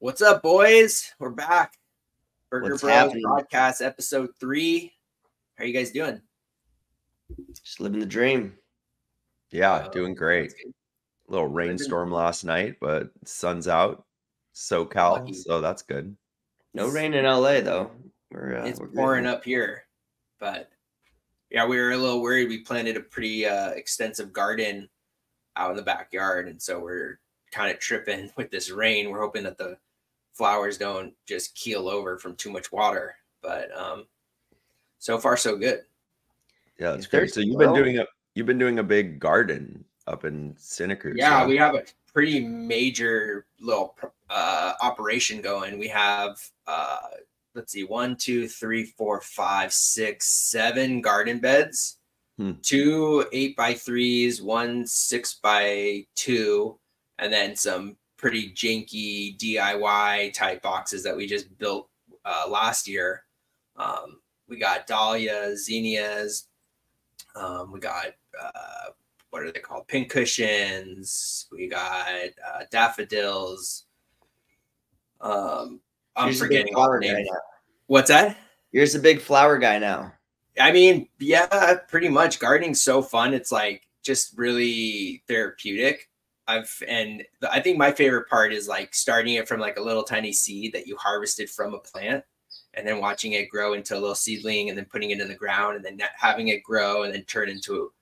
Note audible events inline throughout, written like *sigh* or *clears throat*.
What's up, boys? We're back. Berger What's Bros happening? podcast episode three. How are you guys doing? Just living the dream. Yeah, Uh, doing great. good. little rainstorm last night, but sun's out. SoCal, Lucky. so that's good. No rain in LA though. We're uh, it's we're good. pouring up here, but yeah, we were a little worried. We planted a pretty uh, extensive garden out in the backyard, and so we're kind of tripping *laughs* with this rain. We're hoping that the flowers don't just keel over from too much water, but um, so far so good. Yeah, that's great. So you've been doing a you've been doing a big garden up in Santa Cruz. Yeah, huh? we have a pretty major little uh, operation going. We have, uh, let's see, one, two, three, four, five, six, seven garden beds, Hmm. two eight by threes, one six by two, and then some pretty janky DIY type boxes that we just built uh, last year. Um, we got dahlias, zinnias. Um, we got uh, what are they called? Pink cushions. We got uh, daffodils. Um, I'm You're just a big forgetting all the names. What's that? You're just a big flower guy now. I mean, yeah, pretty much. Gardening's so fun. It's like just really therapeutic. I've and the, I think my favorite part is like starting it from like a little tiny seed that you harvested from a plant, and then watching it grow into a little seedling, and then putting it in the ground, and then having it grow and then turn into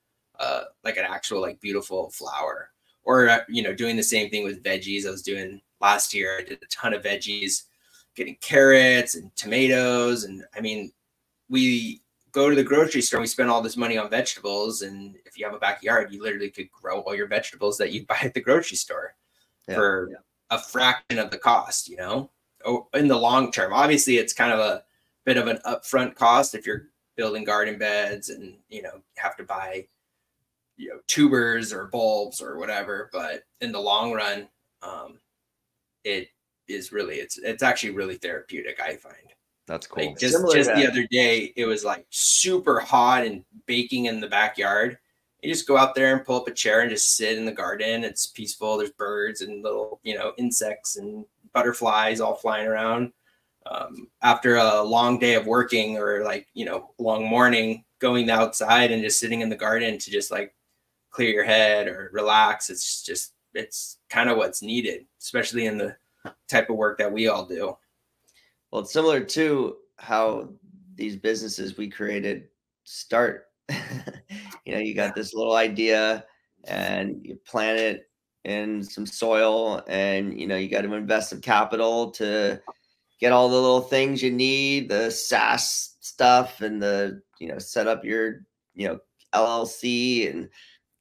uh, like an actual like beautiful flower. Or uh, you know, doing the same thing with veggies. I was doing last year. I did a ton of veggies, getting carrots and tomatoes, and I mean, we go to the grocery store, we spend all this money on vegetables, and if you have a backyard, you literally could grow all your vegetables that you *laughs* buy at the grocery store Yeah. for a fraction of the cost, you know, oh, in the long term. Obviously, it's kind of a bit of an upfront cost if you're building garden beds and you know have to buy you know tubers or bulbs or whatever. But in the long run, um, it is really it's it's actually really therapeutic. I find. That's cool. Like just Similar just the other day, it was like super hot and baking in the backyard. You just go out there and pull up a chair and just sit in the garden. It's peaceful. There's birds and little, you know, insects and butterflies all flying around. Um, after a long day of working or like, you know, long morning, going outside and just sitting in the garden to just like clear your head or relax. It's just, it's kind of what's needed, especially in the type of work that we all do. Well, it's similar to how mm. these businesses we created start. *laughs* you know, you got this little idea and you plant it in some soil and you know you got to invest some capital to get all the little things you need, the SaaS stuff and the you know set up your you know LLC and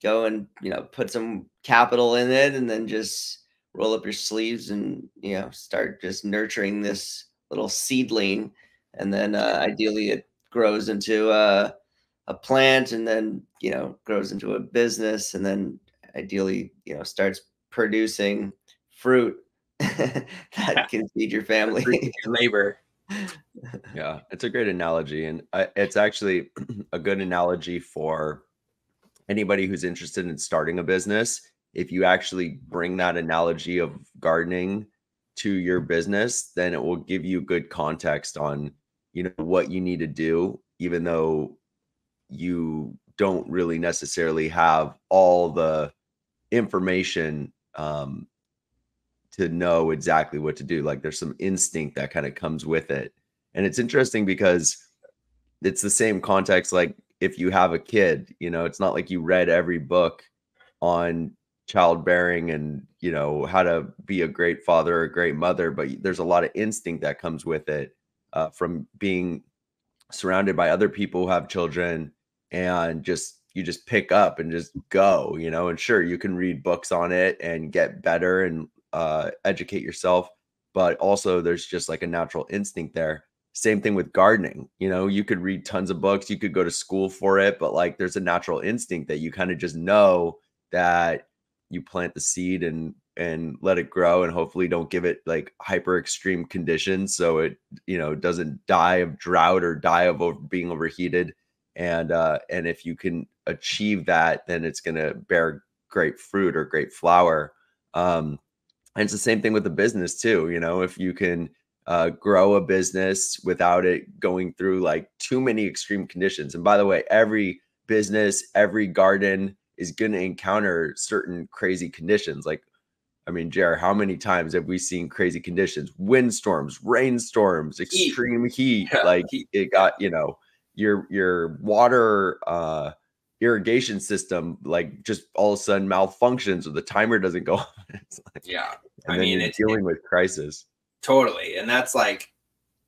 go and you know put some capital in it and then just roll up your sleeves and you know start just nurturing this little seedling and then uh, ideally it grows into a, a plant and then you know grows into a business and then ideally you know starts producing fruit *laughs* that can feed your family labor. *laughs* Yeah, it's a great analogy, and I, it's actually *clears throat* a good analogy for anybody who's interested in starting a business. If you actually bring that analogy of gardening to your business, then it will give you good context on you know what you need to do, even though you don't really necessarily have all the information um, to know exactly what to do. Like there's some instinct that kind of comes with it. And it's interesting because it's the same context. Like if you have a kid, you know, it's not like you read every book on childbearing and, you know, how to be a great father or a great mother, but there's a lot of instinct that comes with it uh, from being surrounded by other people who have children and just you just pick up and just go you know and sure you can read books on it and get better and uh, educate yourself but also there's just like a natural instinct there. Same thing with gardening you know you could read tons of books you could go to school for it but like there's a natural instinct that you kind of just know that you plant the seed and and let it grow and hopefully don't give it like hyper extreme conditions so it you know doesn't die of drought or die of over, being overheated and uh and if you can achieve that then it's going to bear great fruit or great flower um And it's the same thing with the business too. You know, if you can uh, grow a business without it going through like too many extreme conditions. And by the way, every business, every garden is going to encounter certain crazy conditions. Like, I mean, Jared, how many times have we seen crazy conditions? Windstorms, rainstorms, extreme heat. heat. Yeah, like it got, you know, your your water uh irrigation system like just all of a sudden malfunctions or the timer doesn't go *laughs* like, yeah i mean it's dealing it, with crisis totally and that's like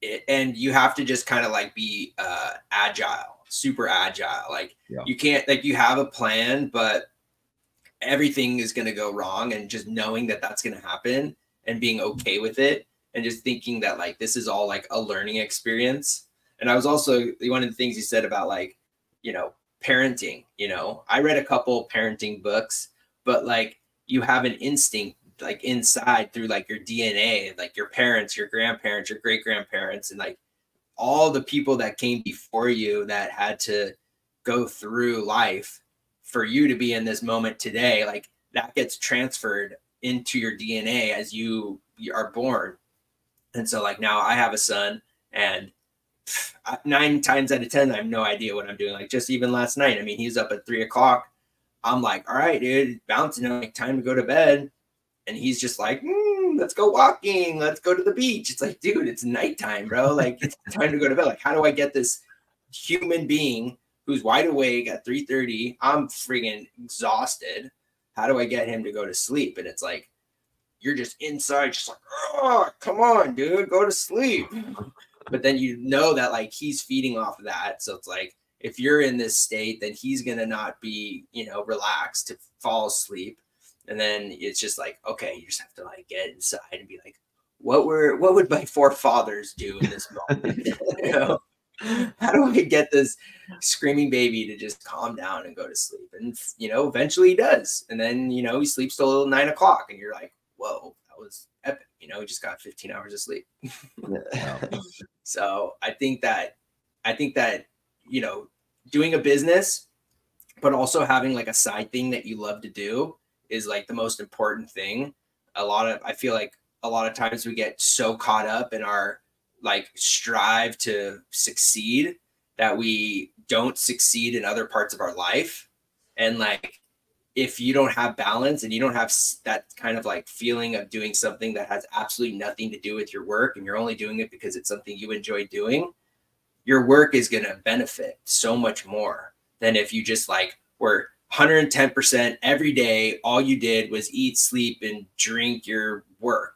it, and you have to just kind of like be uh agile super agile like yeah. you can't like you have a plan but everything is going to go wrong and just knowing that that's going to happen and being okay with it and just thinking that like this is all like a learning experience and i was also one of the things you said about like you know parenting you know i read a couple parenting books but like you have an instinct like inside through like your dna like your parents your grandparents your great grandparents and like all the people that came before you that had to go through life for you to be in this moment today like that gets transferred into your dna as you are born and so like now i have a son and nine times out of ten, I have no idea what I'm doing. Like just even last night, I mean, he's up at three o'clock. I'm like, all right, dude, bouncing. like, time to go to bed. And he's just like, mm, let's go walking. Let's go to the beach. It's like, dude, it's nighttime, bro. Like it's *laughs* time to go to bed. Like, how do I get this human being who's wide awake at 3:30? I'm freaking exhausted. How do I get him to go to sleep? And it's like, you're just inside, just like, oh, come on, dude, go to sleep but then you know that like he's feeding off of that. So it's like if you're in this state, then he's gonna not be, you know, relaxed to fall asleep. And then it's just like, okay, you just have to like get inside and be like, what were what would my forefathers do in this moment? *laughs* you know? How do I get this screaming baby to just calm down and go to sleep? And you know, eventually he does. And then you know he sleeps till nine o'clock, and you're like, whoa, that was epic. You know, he just got 15 hours of sleep. *laughs* so I think that I think that you know doing a business, but also having like a side thing that you love to do is like the most important thing. A lot of I feel like a lot of times we get so caught up in our like strive to succeed that we don't succeed in other parts of our life and like if you don't have balance and you don't have that kind of like feeling of doing something that has absolutely nothing to do with your work and you're only doing it because it's something you enjoy doing, your work is going to benefit so much more than if you just like were 110% every day. All you did was eat, sleep, and drink your work.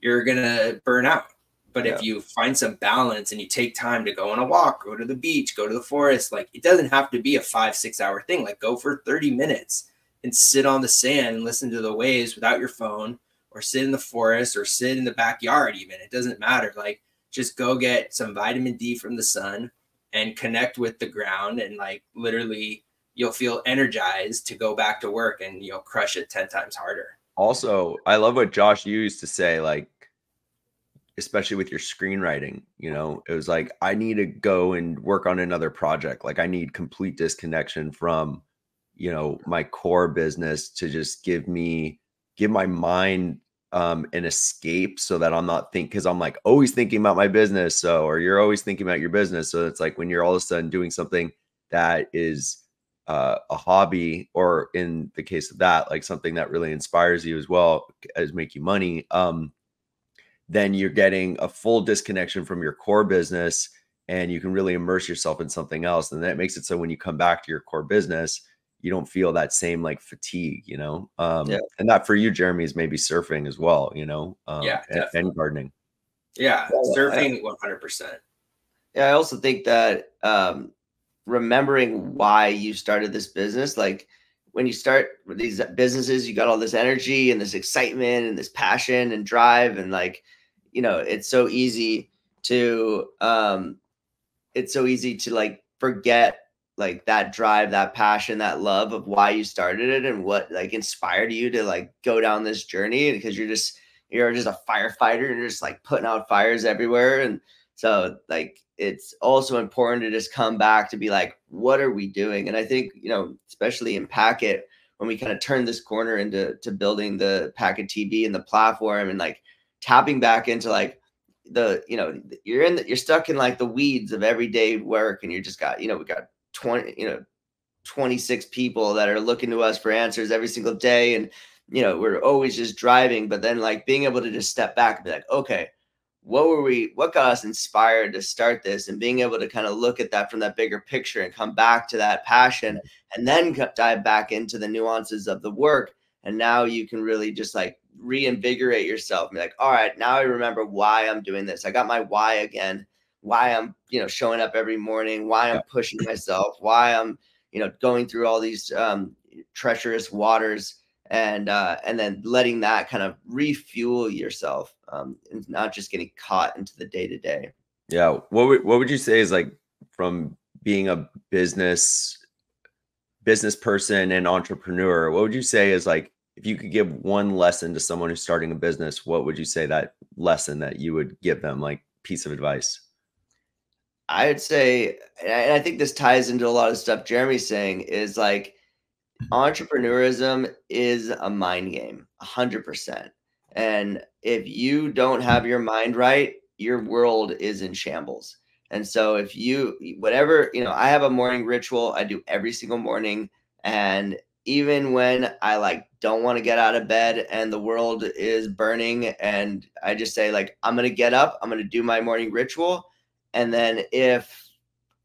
You're going to burn out. But yeah. if you find some balance and you take time to go on a walk, go to the beach, go to the forest, like it doesn't have to be a five, six hour thing. Like go for 30 minutes and sit on the sand and listen to the waves without your phone or sit in the forest or sit in the backyard even it doesn't matter like just go get some vitamin d from the sun and connect with the ground and like literally you'll feel energized to go back to work and you'll crush it 10 times harder. Also i love what josh used to say like especially with your screenwriting you know it was like i need to go and work on another project. Like i need complete disconnection from you know my core business to just give me give my mind um an escape so that i'm not think because i'm like always thinking about my business so or you're always thinking about your business so it's like when you're all of a sudden doing something that is uh, a hobby or in the case of that like something that really inspires you as well as make you money um then you're getting a full disconnection from your core business and you can really immerse yourself in something else and that makes it so when you come back to your core business you don't feel that same like fatigue, you know. Um, yeah. and that for you, Jeremy, is maybe surfing as well, you know. Um, yeah, and, and, gardening. Yeah, surfing one hundred percent. Yeah, I also think that um, remembering why you started this business, like when you start these businesses, you got all this energy and this excitement and this passion and drive, and like, you know, it's so easy to, um, it's so easy to like forget like that drive, that passion, that love of why you started it and what like inspired you to like go down this journey. Because you're just you're just a firefighter and you're just like putting out fires everywhere. And so like it's also important to just come back to be like what are we doing? And i think you know especially in packet when we kind of turned this corner into to building the packet TV and the platform and like tapping back into like the you know you're in the, you're stuck in like the weeds of everyday work and you're just got you know we got 20 you know 26 people that are looking to us for answers every single day and you know we're always just driving but then like being able to just step back and be like okay what were we what got us inspired to start this and being able to kind of look at that from that bigger picture and come back to that passion and then dive back into the nuances of the work. And now you can really just like reinvigorate yourself and be like all right now i remember why i'm doing this. I got my why again. Why i'm you know showing up every morning. Why i'm pushing myself. Why i'm you know going through all these um treacherous waters and uh, and then letting that kind of refuel yourself um, and not just getting caught into the day to day. Yeah, what would what would you say is like from being a business business person and entrepreneur? What would you say is like if you could give one lesson to someone who's starting a business? What would you say that lesson that you would give them, like piece of advice? I'd say, and I think this ties into a lot of stuff Jeremy's saying, is like entrepreneurism is a mind game 100% and if you don't have your mind right your world is in shambles. And so if you whatever you know i have a morning ritual i do every single morning. And even when i like don't want to get out of bed and the world is burning and i just say like i'm to get up i'm to do my morning ritual. And then if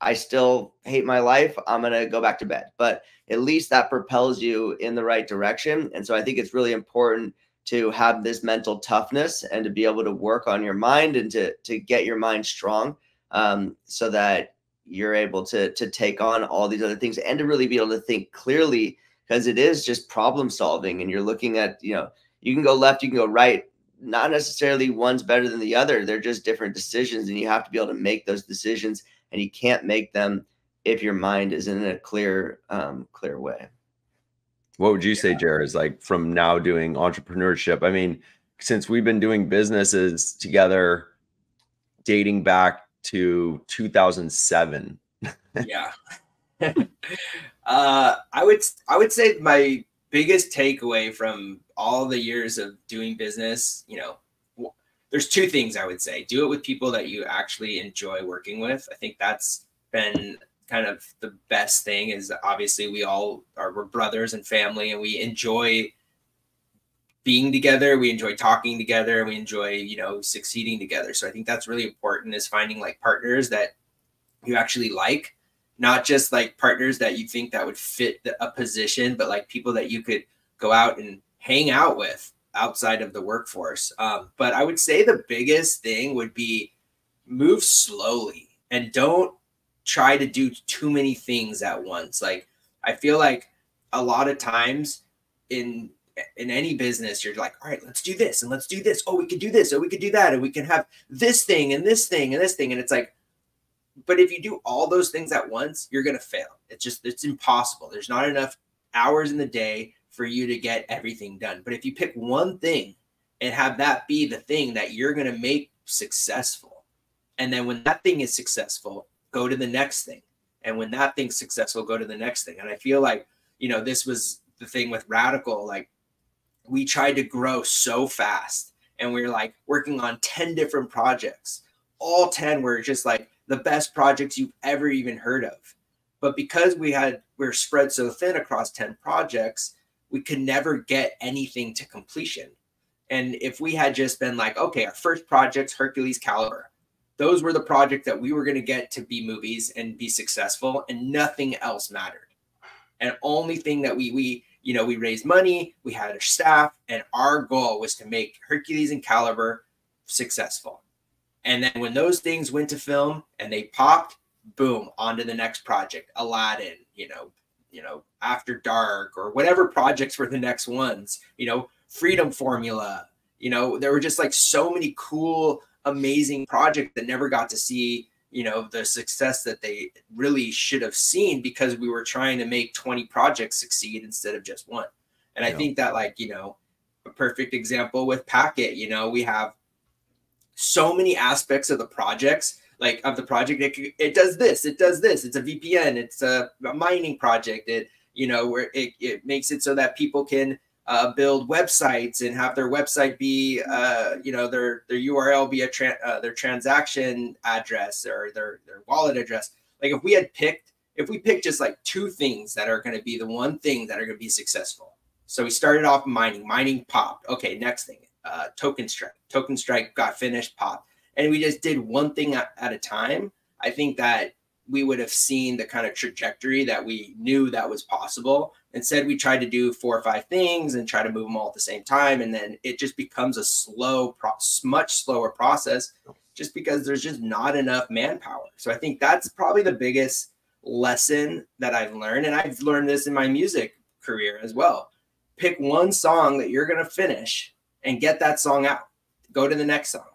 i still hate my life i'm going to go back to bed but at least that propels you in the right direction. And so I think it's really important to have this mental toughness and to be able to work on your mind and to to get your mind strong um, so that you're able to to take on all these other things and to really be able to think clearly because it is just problem solving and you're looking at you know you can go left you can go right not necessarily one's better than the other they're just different decisions and you have to be able to make those decisions and you can't make them if your mind is in a clear um, clear way. What would you say jared is like from now doing entrepreneurship? I mean since we've been doing businesses together dating back to 2007 yeah. *laughs* Uh, i would i would say my biggest takeaway from all the years of doing business you know there's two things i would say. Do it with people that you actually enjoy working with. I think that's been kind of the best thing is obviously we all are we're brothers and family and we enjoy being together. We enjoy talking together. We enjoy you know succeeding together. So i think that's really important is finding like partners that you actually like not just like partners that you think that would fit the, a position but like people that you could go out and hang out with outside of the workforce um, but i would say the biggest thing would be move slowly and don't try to do too many things at once. Like I feel like a lot of times in in any business, you're like, all right, let's do this and let's do this. Oh, we could do this, Oh, we could do that, and we can have this thing and this thing and this thing. And it's like, but if you do all those things at once, you're gonna fail. It's just it's impossible. There's not enough hours in the day for you to get everything done. But if you pick one thing and have that be the thing that you're gonna make successful, and then when that thing is successful, go to the next thing. And when that thing's successful, go to the next thing. And I feel like, you know, this was the thing with Radical. Like, we tried to grow so fast and we were like working on 10 different projects. All 10 were just like the best projects you've ever even heard of. But because we had, we are spread so thin across 10 projects, we could never get anything to completion. And if we had just been like, okay, our first project's Hercules Caliber, those were the projects that we were going to get to be movies and be successful and nothing else mattered and only thing that we we you know we raised money we had a staff and our goal was to make hercules and caliber successful and then when those things went to film and they popped boom on to the next project aladdin you know you know after dark or whatever projects were the next ones you know freedom formula you know there were just like so many cool amazing project that never got to see you know the success that they really should have seen because we were trying to make 20 projects succeed instead of just one and yeah. i think that like you know a perfect example with packet you know we have so many aspects of the projects like of the project it, it does this it does this it's a vpn it's a, a mining project it you know, where it, it makes it so that people can uh, build websites and have their website be, uh, you know, their their URL be a tra- uh, their transaction address or their their wallet address. Like if we had picked, if we picked just like two things that are going to be the one thing that are going to be successful. So we started off mining, mining popped. Okay, next thing, uh, token strike. Token strike got finished, popped, and we just did one thing at, a time. I think that we would have seen the kind of trajectory that we knew that was possible. Instead, we tried to do four or five things and try to move them all at the same time. And then it just becomes a slow, much slower process just because there's just not enough manpower. So I think that's probably the biggest lesson that I've learned. And I've learned this in my music career as well. Pick one song that you're going to finish and get that song out. Go to the next song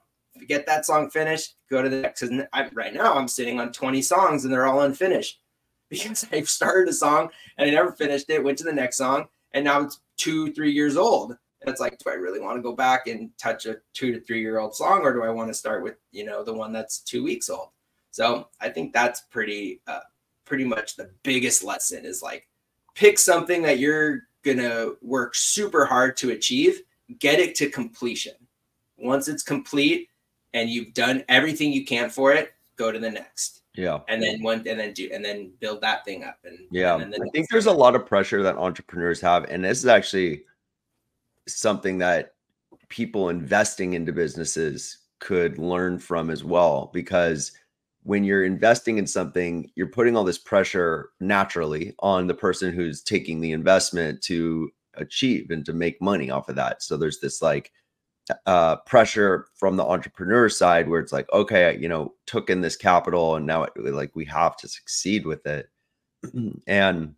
get that song finished, go to the next. Because right now I'm sitting on 20 songs and they're all unfinished *laughs* because I've started a song and I never finished it, went to the next song, and now it's two, three years old. And it's like, do I really want to go back and touch a two to three year old song, or do I want to start with you know the one that's two weeks old? So I think that's pretty, uh, pretty much the biggest lesson is like pick something that you're gonna work super hard to achieve, get it to completion. Once it's complete, and you've done everything you can for it, go to the next. Yeah. And then one and then do and then build that thing up. And yeah, and the I think there's a lot of pressure that entrepreneurs have. And this is actually something that people investing into businesses could learn from as well. Because when you're investing in something, you're putting all this pressure naturally on the person who's taking the investment to achieve and to make money off of that. So there's this like uh, pressure from the entrepreneur side where it's like, okay, you know, took in this capital and now it, like we have to succeed with it. *clears throat* and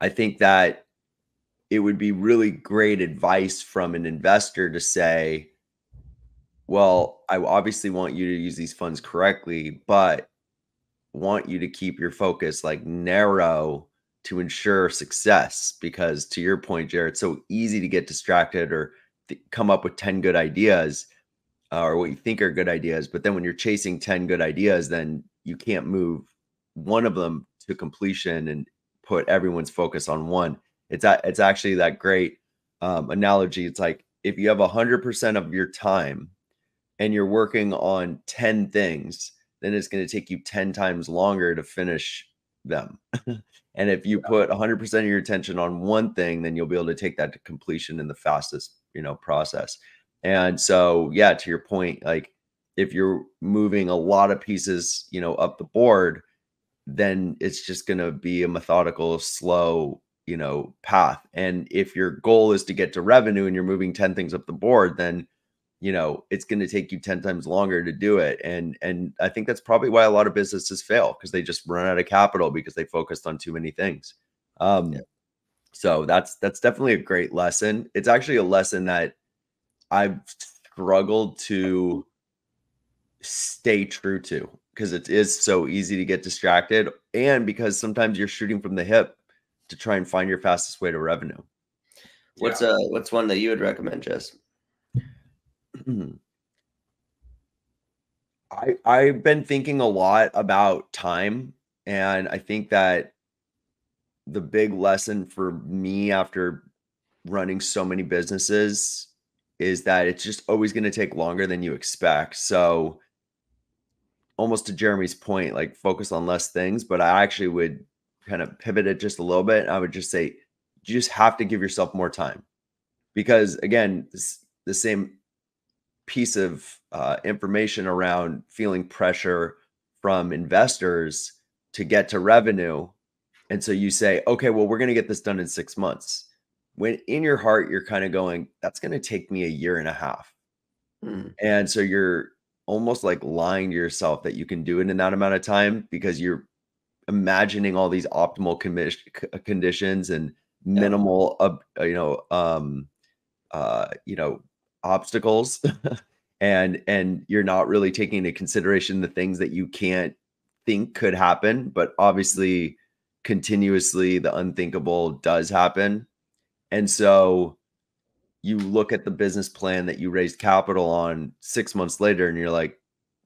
I think that it would be really great advice from an investor to say, well, I obviously want you to use these funds correctly, but want you to keep your focus like narrow to ensure success because to your point jared it's so easy to get distracted or th- come up with 10 good ideas uh, or what you think are good ideas but then when you're chasing 10 good ideas then you can't move one of them to completion and put everyone's focus on one. It's a, it's actually that great um, analogy. It's like if you have 100% of your time and you're working on 10 things then it's going to take you 10 times longer to finish them. And if you put 100% of your attention on one thing then you'll be able to take that to completion in the fastest you know process. And so yeah to your point like if you're moving a lot of pieces you know up the board then it's just going to be a methodical slow you know path. And if your goal is to get to revenue and you're moving 10 things up the board then you know it's going to take you 10 times longer to do it. And and i think that's probably why a lot of businesses fail because they just run out of capital because they focused on too many things. Um yeah. So that's that's definitely a great lesson. It's actually a lesson that I've struggled to stay true to because it is so easy to get distracted and because sometimes you're shooting from the hip to try and find your fastest way to revenue. What's yeah. uh what's one that you would recommend, Jess? *clears throat* I I've been thinking a lot about time and I think that the big lesson for me after running so many businesses is that it's just always going to take longer than you expect. So almost to Jeremy's point, like focus on less things, but I actually would kind of pivot it just a little bit. I would just say you just have to give yourself more time. Because again, this, the same piece of uh, information around feeling pressure from investors to get to revenue and so you say, okay, well, we're going to get this done in six months. When in your heart, you're kind of going, that's going to take me a year and a half. Hmm. And so you're almost like lying to yourself that you can do it in that amount of time because you're imagining all these optimal uh, conditions and minimal, uh, you know, um, uh, you know, obstacles. *laughs* and and you're not really taking into consideration the things that you can't think could happen but obviously continuously the unthinkable does happen. And so you look at the business plan that you raised capital on six months later and you're like,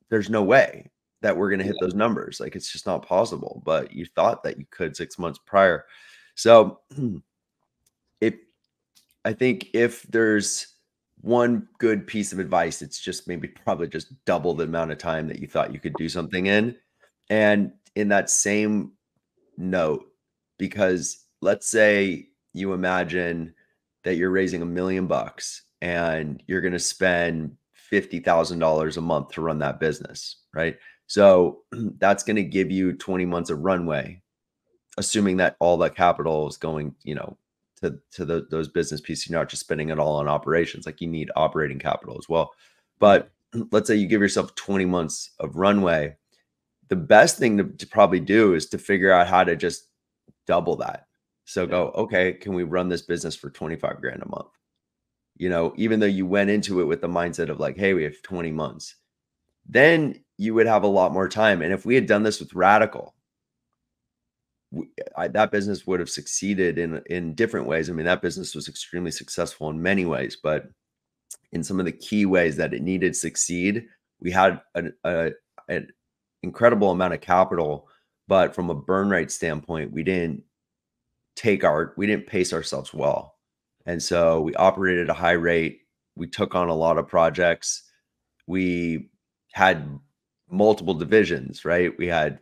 there's no way that we're going to hit those numbers. Like it's just not possible. But you thought that you could six months prior. So *clears throat* if I think if there's one good piece of advice, it's just maybe probably just double the amount of time that you thought you could do something in. And in that same note, because let's say you imagine that you're raising a million bucks and you're going to spend $50,000 a month to run that business, right? So *clears throat* that's going to give you 20 months of runway, assuming that all that capital is going, you know, to, to the, those business pieces. You're not just spending it all on operations. Like you need operating capital as well. But *clears throat* let's say you give yourself 20 months of runway. The best thing to, to probably do is to figure out how to just double that. So go, okay, can we run this business for 25 grand a month? You know, even though you went into it with the mindset of like, hey, we have 20 months, then you would have a lot more time. And if we had done this with Radical, we, I, that business would have succeeded in in different ways. I mean, that business was extremely successful in many ways, but in some of the key ways that it needed to succeed, we had an, a, an incredible amount of capital, but from a burn rate standpoint, we didn't take our we didn't pace ourselves well. And so we operated at a high rate. We took on a lot of projects. We had multiple divisions, right? We had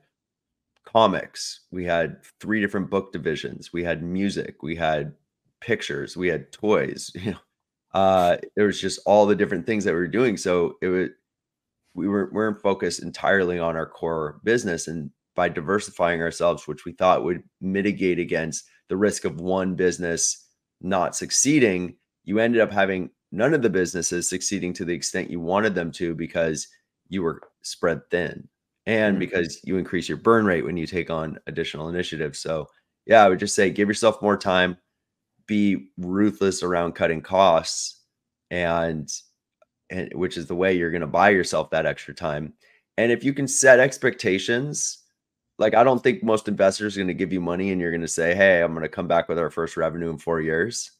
comics, we had three different book divisions, we had music, we had pictures, we had toys, *laughs* you know. Uh, there was just all the different things that we were doing. So it was we were weren't focused entirely on our core business. And by diversifying ourselves, which we thought would mitigate against the risk of one business not succeeding, you ended up having none of the businesses succeeding to the extent you wanted them to because you were spread thin and mm-hmm. because you increase your burn rate when you take on additional initiatives. So, yeah, I would just say give yourself more time, be ruthless around cutting costs and and which is the way you're going to buy yourself that extra time. And if you can set expectations, like I don't think most investors are going to give you money and you're going to say, "Hey, I'm going to come back with our first revenue in 4 years."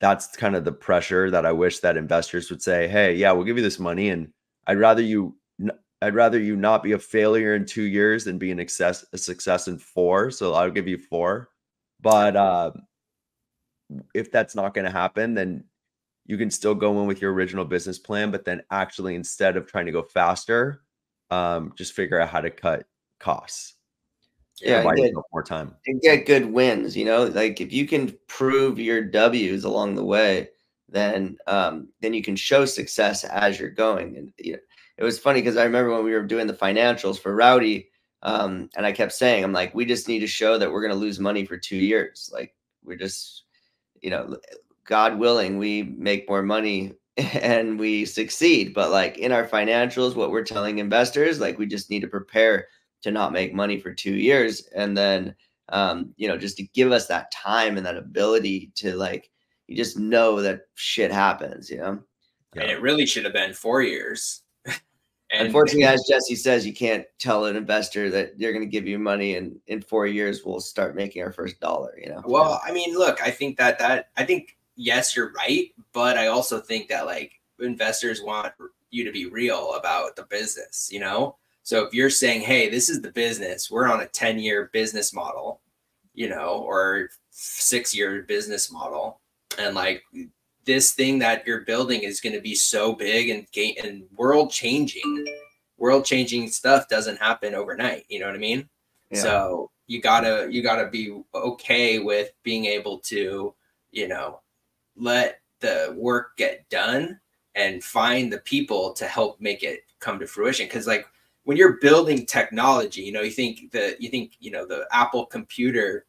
That's kind of the pressure that I wish that investors would say, "Hey, yeah, we'll give you this money and I'd rather you I'd rather you not be a failure in 2 years than be an success a success in 4." So I'll give you 4. But uh, if that's not going to happen, then you can still go in with your original business plan, but then actually instead of trying to go faster, um, just figure out how to cut costs. Yeah, get, more time and get good wins. You know, like if you can prove your W's along the way, then um, then you can show success as you're going. And you know, it was funny because I remember when we were doing the financials for Rowdy, um, and I kept saying, I'm like, we just need to show that we're going to lose money for two years. Like we're just, you know, God willing, we make more money *laughs* and we succeed. But like in our financials, what we're telling investors, like we just need to prepare to not make money for two years. And then um, you know just to give us that time and that ability to like you just know that shit happens you know? And it really should have been four years. *laughs* And unfortunately as jesse says you can't tell an investor that they're going to give you money and in four years we'll start making our first dollar you know? Well i mean look i think that that i think yes you're right but i also think that like investors want you to be real about the business you know so if you're saying, hey, this is the business, we're on a 10 year business model, you know, or six year business model, and like this thing that you're building is going to be so big and and world changing, world changing stuff doesn't happen overnight. You know what I mean? Yeah. So you gotta you gotta be okay with being able to, you know, let the work get done and find the people to help make it come to fruition. Because like when you're building technology, you know, you think that you think, you know, the Apple computer,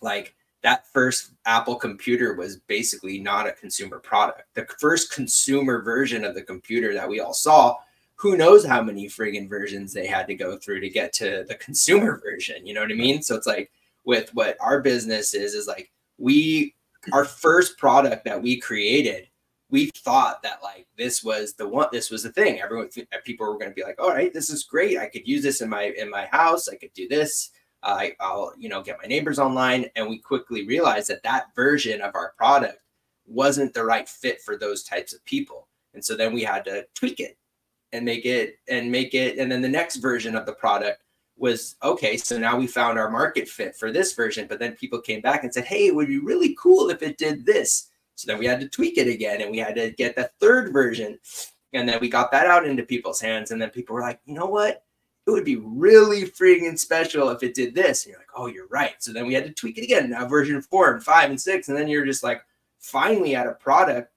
like that first Apple computer was basically not a consumer product. The first consumer version of the computer that we all saw, who knows how many friggin' versions they had to go through to get to the consumer version. You know what I mean? So it's like with what our business is, is like we, our first product that we created we thought that like this was the one this was the thing. Everyone people were going to be like all right this is great. I could use this in my in my house. I could do this. Uh, I, i'll you know get my neighbors online. And we quickly realized that that version of our product wasn't the right fit for those types of people. And so then we had to tweak it and make it and make it and then the next version of the product was okay, so now we found our market fit for this version. But then people came back and said, hey, it would be really cool if it did this. So then we had to tweak it again and we had to get the third version. And then we got that out into people's hands. And then people were like, you know what? It would be really freaking special if it did this. And you're like, oh, you're right. So then we had to tweak it again. Now version four and five and six. And then you're just like, finally at a product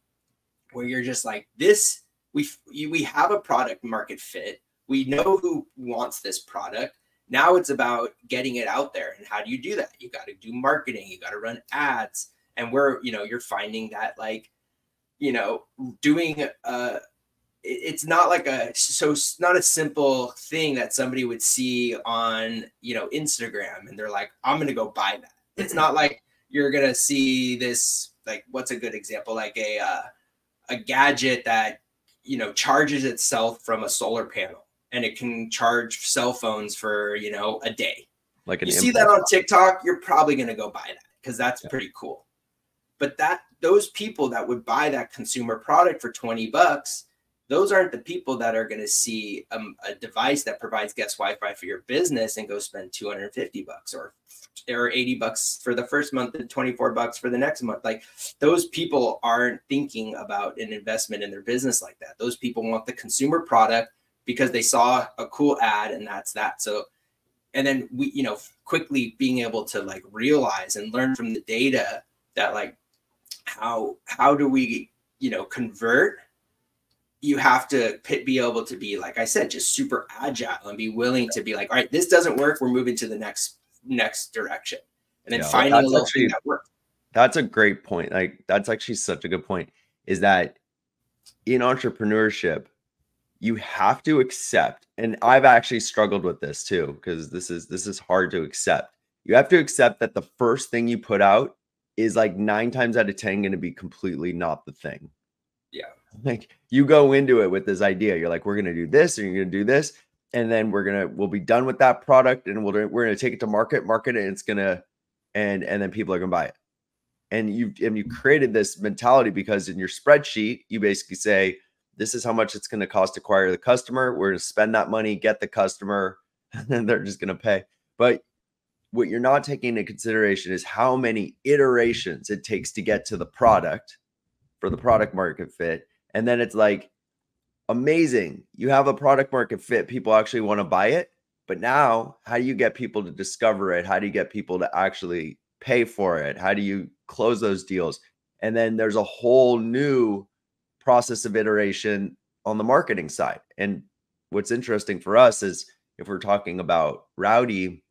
where you're just like, this, we, we have a product market fit. We know who wants this product now it's about getting it out there. And how do you do that? You got to do marketing, you got to run ads. And we're, you know, you're finding that like, you know, doing uh it's not like a so not a simple thing that somebody would see on you know Instagram and they're like, I'm gonna go buy that. It's not like you're gonna see this like what's a good example like a uh, a gadget that you know charges itself from a solar panel and it can charge cell phones for you know a day. Like you see that on TikTok, you're probably going to go buy that because that's yeah. pretty cool. But that those people that would buy that consumer product for 20 bucks, those aren't the people that are going to see um, a device that provides guest Wi-Fi for your business and go spend 250 bucks or or 80 bucks for the first month and 24 bucks for the next month. Like those people aren't thinking about an investment in their business like that. Those people want the consumer product because they saw a cool ad and that's that. So, and then we, you know, quickly being able to like realize and learn from the data that like how how do we you know convert? You have to be able to be like i said just super agile and be willing to be like all right this doesn't work. We're moving to the next next direction. And then yeah, finding a little actually, thing that works. that's a great point. Like that's actually such a good point is that in entrepreneurship you have to accept and i've actually struggled with this too because this is this is hard to accept. You have to accept that the first thing you put out is like nine times out of ten going to be completely not the thing. Yeah. *laughs* Like you go into it with this idea. You're like we're going to do this and you're going to do this and then we're going to we'll be done with that product and we'll we're going to take it to market market it, and it's going to and and then people are going to buy it. And you and you created this mentality because in your spreadsheet you basically say this is how much it's going to cost to acquire the customer. We're going to spend that money, get the customer, *laughs* and then they're just going to pay. But what you're not taking into consideration is how many iterations it takes to get to the product for the product market fit. And then it's like amazing. You have a product market fit, people actually want to buy it. But now, how do you get people to discover it? How do you get people to actually pay for it? How do you close those deals? And then there's a whole new process of iteration on the marketing side. And what's interesting for us is if we're talking about Rowdy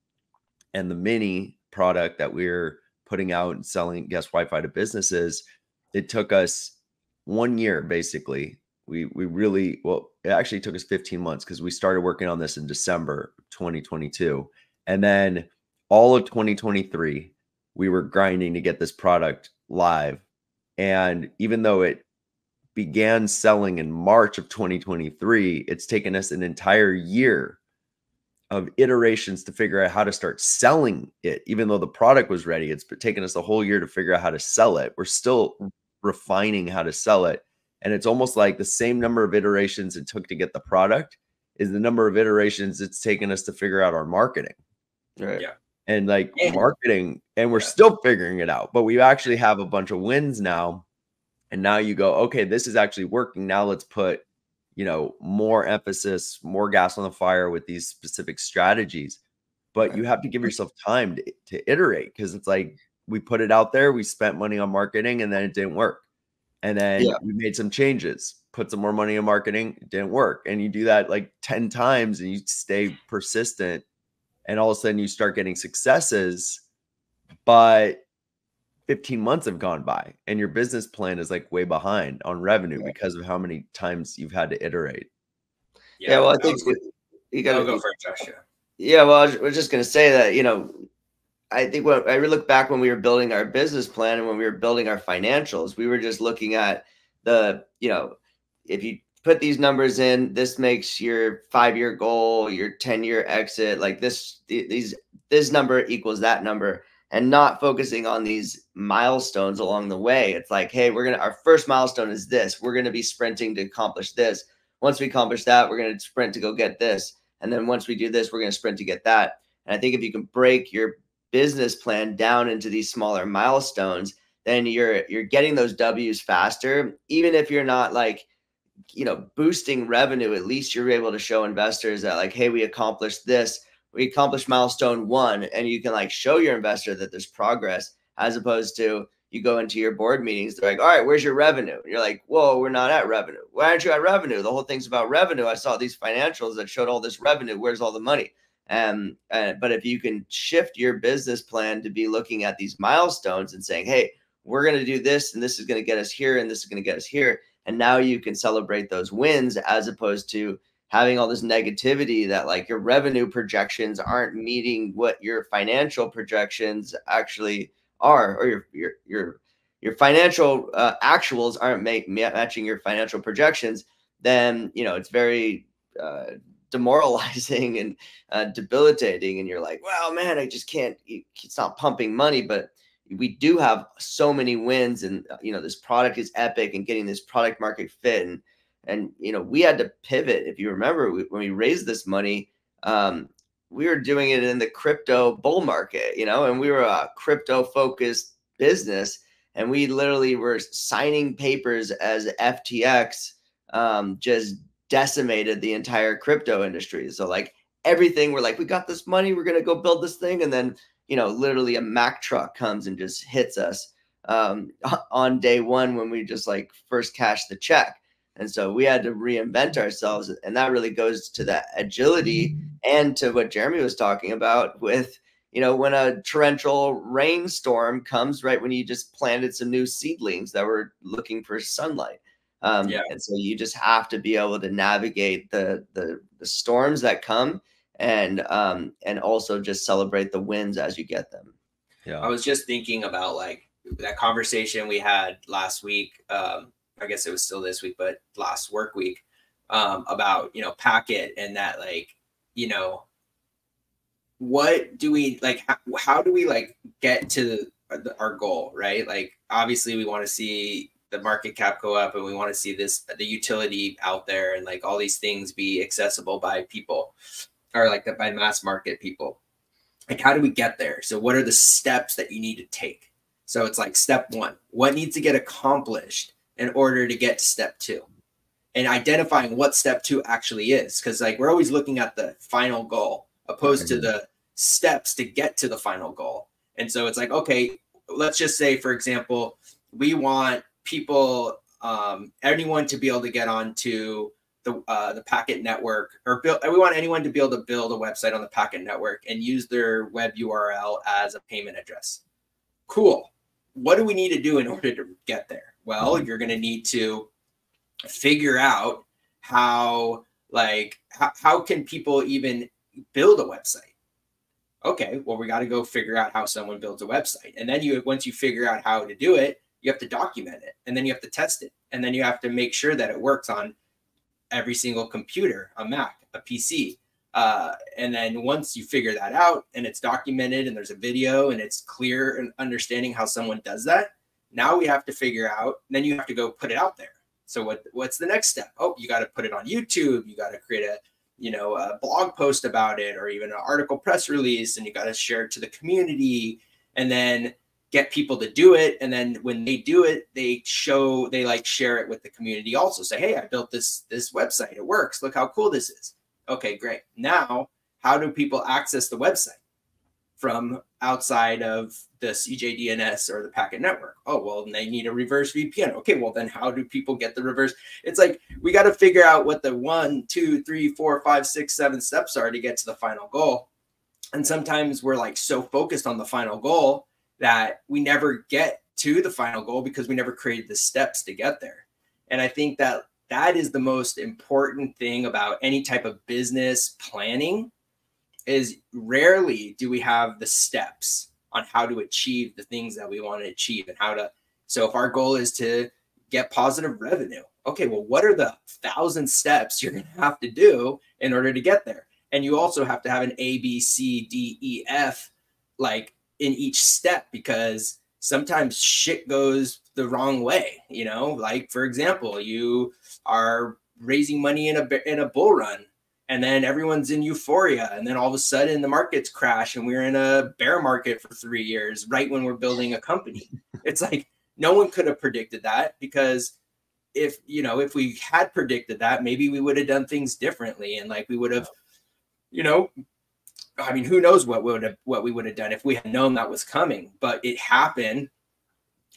and the mini product that we're putting out and selling guest Wi-Fi to businesses, it took us one year basically. We we really well, it actually took us 15 months because we started working on this in December 2022. And then all of 2023, we were grinding to get this product live. And even though it began selling in March of 2023, it's taken us an entire year of iterations to figure out how to start selling it. Even though the product was ready, it's taken us a whole year to figure out how to sell it. We're still refining how to sell it. And it's almost like the same number of iterations it took to get the product is the number of iterations it's taken us to figure out our marketing. Right. Yeah. And like yeah. marketing, and we're yeah. still figuring it out, but we actually have a bunch of wins now and now you go okay this is actually working now let's put you know more emphasis more gas on the fire with these specific strategies. But you have to give yourself time to, to iterate because it's like we put it out there we spent money on marketing and then it didn't work. And then yeah. we made some changes put some more money in marketing it didn't work. And you do that like 10 times and you stay persistent and all of a sudden you start getting successes but 15 months have gone by and your business plan is like way behind on revenue yeah. because of how many times you've had to iterate. Yeah, yeah well, I think you got to go for it, Josh. Yeah. well, I was just going to say that, you know, I think when I look back when we were building our business plan and when we were building our financials, we were just looking at the, you know, if you put these numbers in, this makes your five year goal, your 10 year exit, like this, these, this number equals that number and not focusing on these milestones along the way. It's like, hey, we're gonna our first milestone is this. We're gonna be sprinting to accomplish this. Once we accomplish that, we're gonna sprint to go get this. And then once we do this, we're to sprint to get that. And I think if you can break your business plan down into these smaller milestones, then you're you're getting those W's faster. Even if you're not like, you know, boosting revenue, at least you're able to show investors that like, hey, we accomplished this, we accomplished milestone one, and you can like show your investor that there's progress, as opposed to you go into your board meetings, they're like, all right, where's your revenue? And you're like, whoa, we're not at revenue. Why aren't you at revenue? The whole thing's about revenue. I saw these financials that showed all this revenue. Where's all the money? Um, uh, but if you can shift your business plan to be looking at these milestones and saying, hey, we're going to do this and this is going to get us here and this is going to get us here. And now you can celebrate those wins as opposed to having all this negativity that like your revenue projections aren't meeting what your financial projections actually are or your your your your financial uh, actuals aren't make, matching your financial projections then you know it's very uh, demoralizing and uh, debilitating and you're like well man i just can't it's not pumping money. But we do have so many wins and uh, you know this product is epic and getting this product market fit and and you know we had to pivot if you remember we, when we raised this money um, we were doing it in the crypto bull market you know and we were a crypto focused business and we literally were signing papers as ftx um, just decimated the entire crypto industry so like everything we're like we got this money we're going to go build this thing and then you know, literally a Mack truck comes and just hits us um, *laughs* on day one when we just like first cash the check. And so we had to reinvent ourselves. And that really goes to that agility and to what Jeremy was talking about with, you know, when a torrential rainstorm comes right when you just planted some new seedlings that were looking for sunlight. Um, yeah. And so you just have to be able to navigate the, the, the storms that come and um and also just celebrate the wins as you get them yeah i was just thinking about like that conversation we had last week um i guess it was still this week but last work week um about you know packet and that like you know what do we like how, how do we like get to the, our goal right like obviously we want to see the market cap go up and we want to see this the utility out there and like all these things be accessible by people or like by mass market people. Like, how do we get there? So, what are the steps that you need to take? So, it's like step one what needs to get accomplished in order to get to step two? And identifying what step two actually is. Because, like, we're always looking at the final goal opposed to the steps to get to the final goal. And so, it's like, okay, let's just say, for example, we want people, um, anyone to be able to get onto the uh, the Packet Network, or build. We want anyone to be able to build a website on the Packet Network and use their web URL as a payment address. Cool. What do we need to do in order to get there? Well, mm-hmm. you're going to need to figure out how, like, how, how can people even build a website? Okay, well, we got to go figure out how someone builds a website, and then you once you figure out how to do it, you have to document it, and then you have to test it, and then you have to make sure that it works on every single computer, a Mac, a PC. Uh, and then once you figure that out and it's documented and there's a video and it's clear and understanding how someone does that, now we have to figure out, then you have to go put it out there. So what what's the next step? Oh, you got to put it on YouTube. You got to create a you know a blog post about it or even an article press release, and you got to share it to the community. And then get people to do it and then when they do it they show they like share it with the community also say hey i built this this website it works look how cool this is okay great. Now how do people access the website from outside of the cjdns or the packet network? Oh well they need a reverse vpn okay well then how do people get the reverse? It's like we got to figure out what the one two three four five six seven steps are to get to the final goal. And sometimes we're like so focused on the final goal that we never get to the final goal because we never created the steps to get there. And I think that that is the most important thing about any type of business planning is rarely do we have the steps on how to achieve the things that we want to achieve and how to so if our goal is to get positive revenue okay well what are the thousand steps you're going to have to do in order to get there? And you also have to have an a b c d e f like in each step because sometimes shit goes the wrong way you know? Like for example you are raising money in a in a bull run and then everyone's in euphoria and then all of a sudden the markets crash and we're in a bear market for three years right when we're building a company. *laughs* It's like no one could have predicted that because if you know if we had predicted that maybe we would have done things differently and like we would have you know i mean who knows what would have what we would have done if we had known that was coming but it happened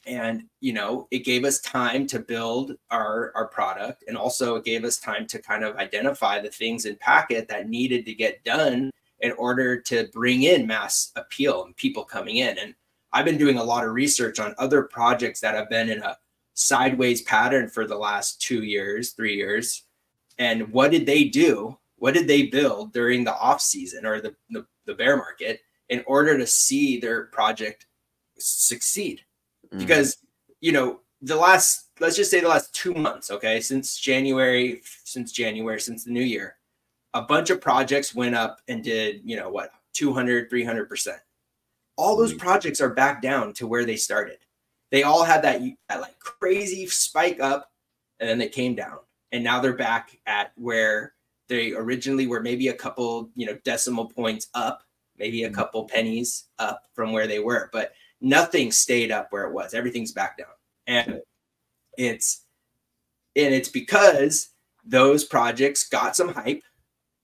and you know it gave us time to build our our product and also it gave us time to kind of identify the things in packet that needed to get done in order to bring in mass appeal and people coming in. And i've been doing a lot of research on other projects that have been in a sideways pattern for the last two years three years. And what did they do? What did they build during the off season or the, the, the bear market in order to see their project succeed mm. because you know the last let's just say the last two months okay since january since january since the new year a bunch of projects went up and did you know what 200 300% all those projects are back down to where they started. They all had that, that like crazy spike up and then they came down. And now they're back at where they originally were maybe a couple you know decimal points up maybe a mm. couple pennies up from where they were. But nothing stayed up where it was. Everything's back down. And it's and it's because those projects got some hype.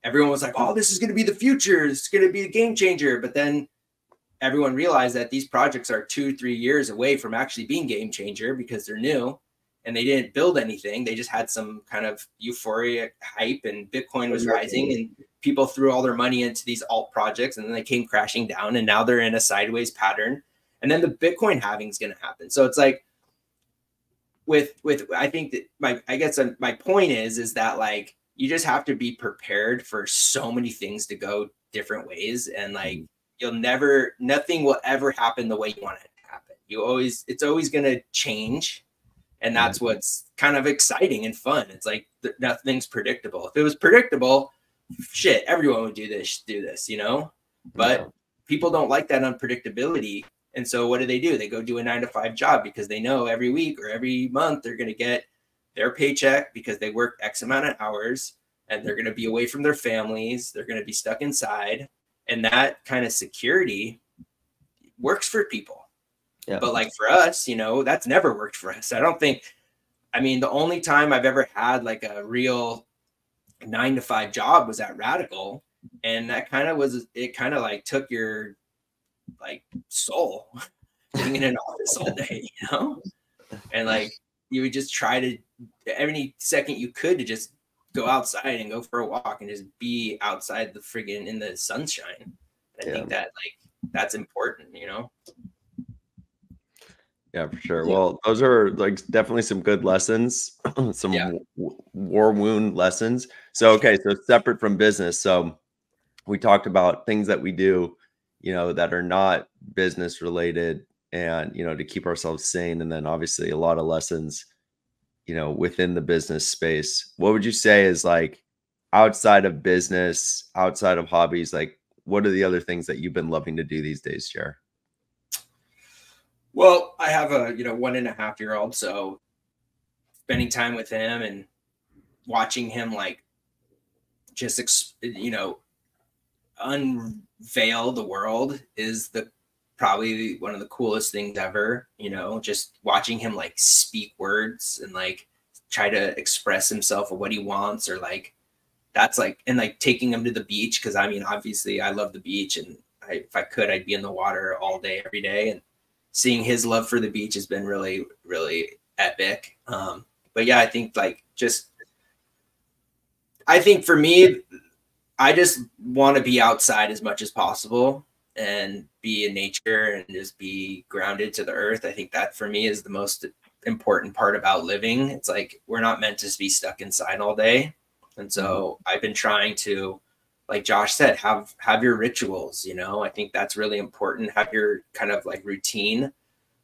Everyone was like, "Oh, this is going to be the future. It's going to be a game changer." But then everyone realized that these projects are 2-3 years away from actually being game changer because they're new and they didn't build anything. They just had some kind of euphoria hype and Bitcoin was rising and people threw all their money into these alt projects and then they came crashing down and now they're in a sideways pattern and then the Bitcoin halving is going to happen. So it's like with with I think that my I guess uh, my point is is that like you just have to be prepared for so many things to go different ways and like mm-hmm. you'll never nothing will ever happen the way you want it to happen. You always it's always going to change and that's mm-hmm. what's kind of exciting and fun. It's like nothing's predictable. If it was predictable, shit, everyone would do this do this, you know? But people don't like that unpredictability and so what do they do? They go do a nine to five job because they know every week or every month they're going to get their paycheck because they work X amount of hours and they're going to be away from their families. They're going to be stuck inside. And that kind of security works for people. Yeah. But like for us, you know, that's never worked for us. I don't think, I mean, the only time I've ever had like a real nine to five job was at Radical. And that kind of was, it kind of like took your like soul *laughs* being in an office all day, you know? And like you would just try to every second you could to just go outside and go for a walk and just be outside the friggin' in the sunshine. And I yeah. think that like that's important, you know? Yeah, for sure. Well, those are like definitely some good lessons, *clears throat* some yeah. war wound lessons. So, okay, so separate from business. So, we talked about things that we do you know, that are not business related and, you know, to keep ourselves sane. And then obviously a lot of lessons, you know, within the business space. What would you say is like outside of business, outside of hobbies, like what are the other things that you've been loving to do these days, Jer? Well, I have a, you know, one and a half year old. So spending time with him and watching him like just, you know, unveil the world is the probably one of the coolest things ever you know just watching him like speak words and like try to express himself or what he wants or like that's like and like taking him to the beach because i mean obviously i love the beach and I, if i could i'd be in the water all day every day. And seeing his love for the beach has been really really epic. Um but yeah i think like just i think for me I just want to be outside as much as possible and be in nature and just be grounded to the earth. I think that for me is the most important part about living. It's like we're not meant to be stuck inside all day. And so mm-hmm. I've been trying to like Josh said, have have your rituals, you know. I think that's really important. Have your kind of like routine.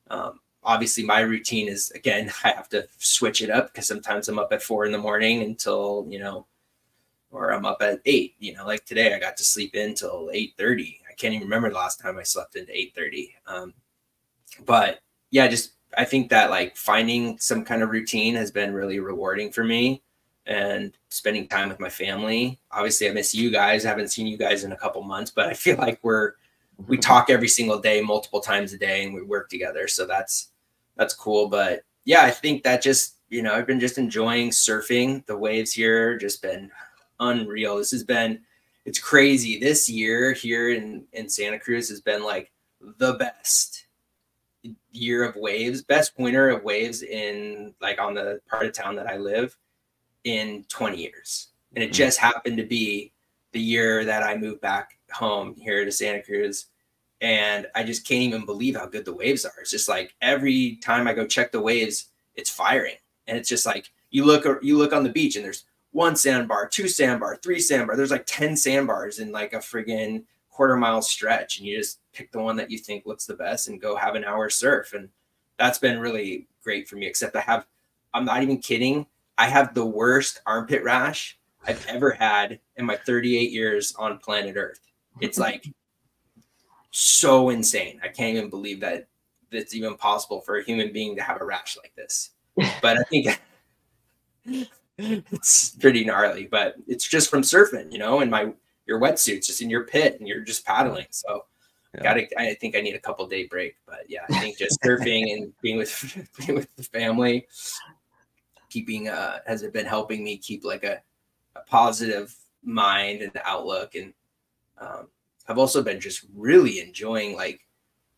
Um, obviously my routine is again, *laughs* I have to switch it up because sometimes I'm up at four in the morning until, you know, or I'm up at eight. You know, like today I got to sleep in till eight thirty. I can't even remember the last time I slept into eight thirty. Um, but yeah, just I think that like finding some kind of routine has been really rewarding for me, and spending time with my family. Obviously, I miss you guys. I haven't seen you guys in a couple months, but I feel like we're we *laughs* talk every single day, multiple times a day, and we work together. So that's that's cool. But yeah, I think that just you know I've been just enjoying surfing. The waves here just been unreal. This has been it's crazy. This year here in in Santa Cruz has been like the best year of waves, best winter of waves in like on the part of town that I live in 20 years. And it mm-hmm. just happened to be the year that I moved back home here to Santa Cruz. And I just can't even believe how good the waves are. It's just like every time I go check the waves, it's firing. And it's just like you look you look on the beach and there's one sandbar, two sandbar, three sandbar. There's like 10 sandbars in like a friggin' quarter mile stretch. And you just pick the one that you think looks the best and go have an hour surf. And that's been really great for me, except I have, I'm not even kidding. I have the worst armpit rash I've ever had in my 38 years on planet Earth. It's *laughs* like so insane. I can't even believe that it's even possible for a human being to have a rash like this. *laughs* But I think *laughs* it's pretty gnarly, but it's just from surfing, you know, and my your wetsuit's just in your pit and you're just paddling. So yeah. gotta I think I need a couple day break. But yeah, I think just surfing and *laughs* being with *laughs* being with the family, keeping uh has it been helping me keep like a, a positive mind and outlook and um I've also been just really enjoying like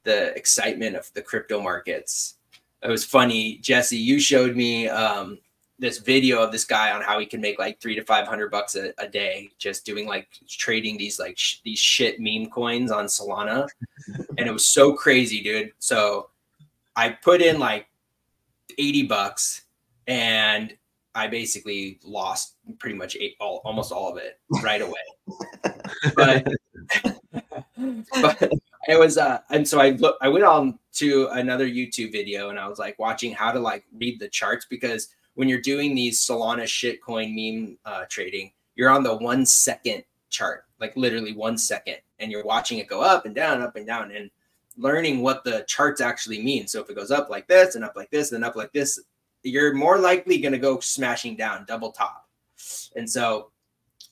the excitement of the crypto markets. It was funny, Jesse. You showed me um, this video of this guy on how he can make like three to five hundred bucks a, a, day just doing like trading these like sh- these shit meme coins on Solana, *laughs* and it was so crazy, dude. So I put in like eighty bucks, and I basically lost pretty much eight, all, almost all of it right away. *laughs* but, but it was uh and so I look I went on to another YouTube video and I was like watching how to like read the charts because when you're doing these Solana shitcoin meme uh, trading, you're on the one second chart, like literally one second, and you're watching it go up and down, up and down, and learning what the charts actually mean. So if it goes up like this and up like this and up like this, you're more likely going to go smashing down double top. And so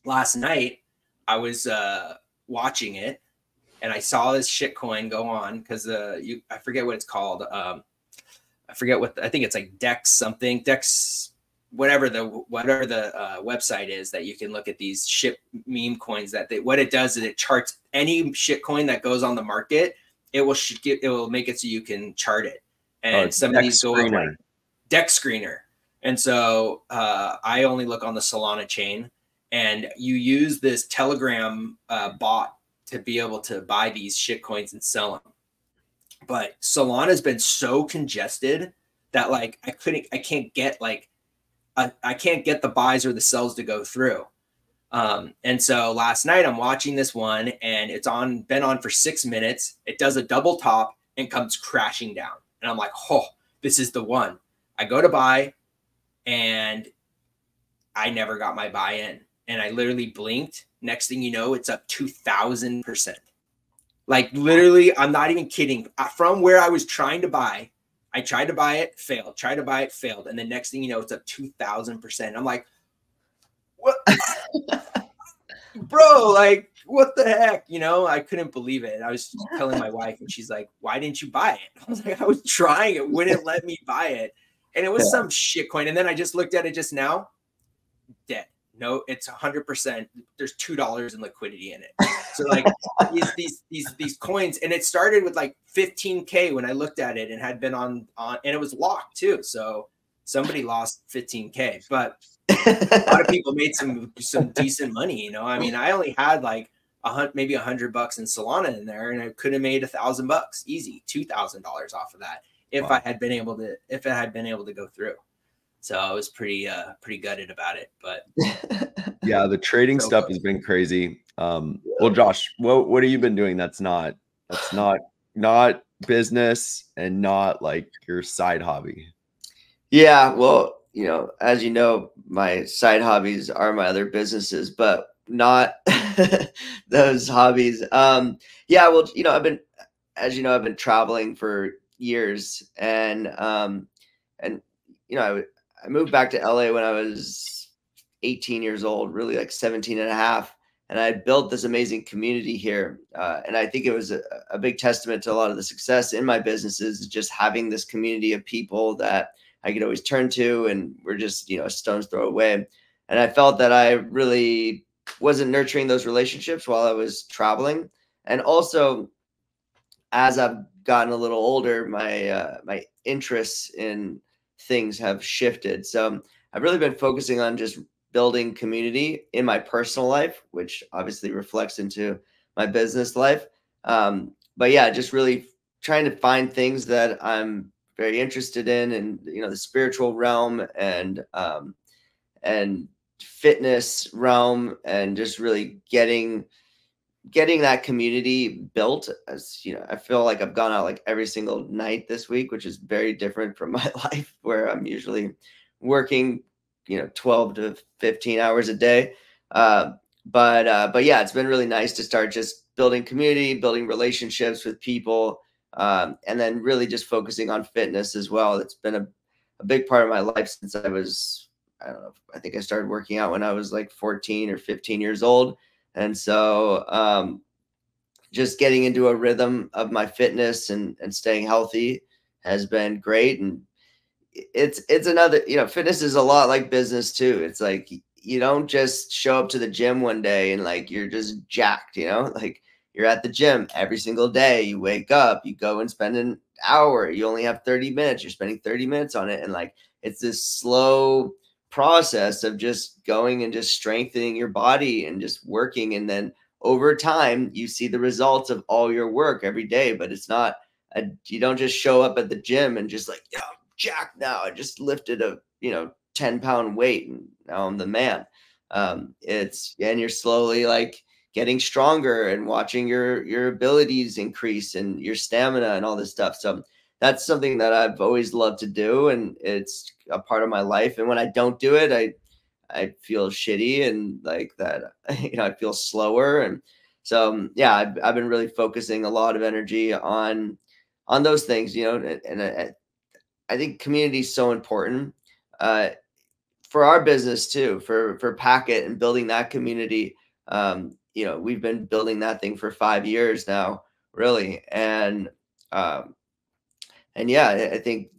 last night I was uh, watching it and I saw this shitcoin go on because uh, you I forget what it's called. Um, I forget what the, I think it's like Dex something Dex whatever the whatever the uh, website is that you can look at these shit meme coins that they, what it does is it charts any shit coin that goes on the market it will get it will make it so you can chart it. And oh, some of these go like Dex screener. And so uh, I only look on the Solana chain and you use this Telegram uh, bot to be able to buy these shit coins and sell them but Solana's been so congested that like I couldn't, I can't get like, I, I can't get the buys or the sells to go through. Um, and so last night I'm watching this one and it's on, been on for six minutes. It does a double top and comes crashing down. And I'm like, oh, this is the one. I go to buy and I never got my buy in. And I literally blinked. Next thing you know, it's up 2000%. Like literally, I'm not even kidding. From where I was trying to buy, I tried to buy it, failed. Tried to buy it, failed. And the next thing you know, it's up two thousand percent. I'm like, what, *laughs* bro? Like, what the heck? You know, I couldn't believe it. I was telling my wife, and she's like, "Why didn't you buy it?" *laughs* I was like, "I was trying. It wouldn't let me buy it." And it was yeah. some shit coin. And then I just looked at it just now, dead. No, it's hundred percent. There's two dollars in liquidity in it. So like *laughs* these, these these these coins, and it started with like 15k when I looked at it and had been on on, and it was locked too. So somebody lost 15k, but a lot of *laughs* people made some some decent money. You know, I mean, I only had like a hundred, maybe a hundred bucks in Solana in there, and I could have made a thousand bucks easy, two thousand dollars off of that if wow. I had been able to if it had been able to go through. So I was pretty uh pretty gutted about it. But *laughs* yeah, the trading so stuff has been crazy. Um well Josh, what what have you been doing that's not that's not not business and not like your side hobby? Yeah, well, you know, as you know, my side hobbies are my other businesses, but not *laughs* those hobbies. Um yeah, well, you know, I've been as you know, I've been traveling for years and um and you know, I moved back to LA when I was 18 years old, really like 17 and a half. And I built this amazing community here. Uh, and I think it was a, a, big testament to a lot of the success in my businesses, just having this community of people that I could always turn to. And we're just, you know, a stone's throw away. And I felt that I really wasn't nurturing those relationships while I was traveling. And also, as I've gotten a little older, my uh, my interests in things have shifted. So I've really been focusing on just building community in my personal life, which obviously reflects into my business life. Um, but yeah, just really trying to find things that I'm very interested in, and you know, the spiritual realm and um, and fitness realm, and just really getting getting that community built as you know i feel like i've gone out like every single night this week which is very different from *laughs* my life where i'm usually working you know 12 to 15 hours a day. Uh, but uh, but yeah it's been really nice to start just building community building relationships with people um, and then really just focusing on fitness as well. It's been a, a big part of my life since i was i don't know i think i started working out when i was like 14 or 15 years old and so um, just getting into a rhythm of my fitness and, and staying healthy has been great. And it's, it's another, you know, fitness is a lot like business too. It's like, you don't just show up to the gym one day and like, you're just jacked, you know, *laughs* like you're at the gym every single day. You wake up, you go and spend an hour. You only have 30 minutes. You're spending 30 minutes on it. And like, it's this slow, process of just going and just strengthening your body and just working and then over time you see the results of all your work every day but it's not a, you don't just show up at the gym and just like yeah I'm now i just lifted a you know 10 pound weight and now i'm the man. Um it's and you're slowly like getting stronger and watching your your abilities increase and your stamina and all this stuff so that's something that I've always loved to do, and it's a part of my life. And when I don't do it, I I feel shitty and like that. *laughs* You know, I feel slower, and so um, yeah, I've, I've been really focusing a lot of energy on on those things. You know, and, and I, I think community is so important uh, for our business too, for for Packet and building that community. Um, you know, we've been building that thing for five years now, really, and um, and yeah, I think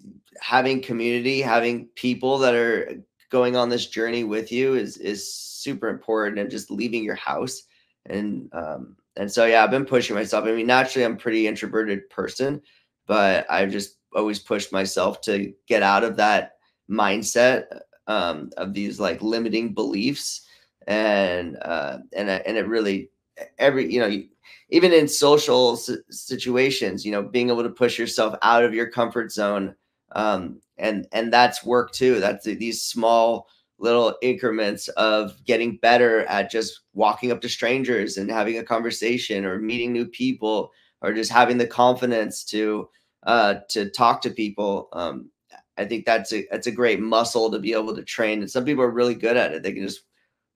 having community, having people that are going on this journey with you is is super important, and just leaving your house and um, and so yeah, I've been pushing myself. I mean, naturally, I'm pretty introverted person, but I've just always pushed myself to get out of that mindset um, of these like limiting beliefs, and uh, and and it really every you know even in social situations, you know, being able to push yourself out of your comfort zone. Um, and, and that's work too. That's these small little increments of getting better at just walking up to strangers and having a conversation or meeting new people or just having the confidence to, uh, to talk to people. Um, I think that's a, that's a great muscle to be able to train. And some people are really good at it. They can just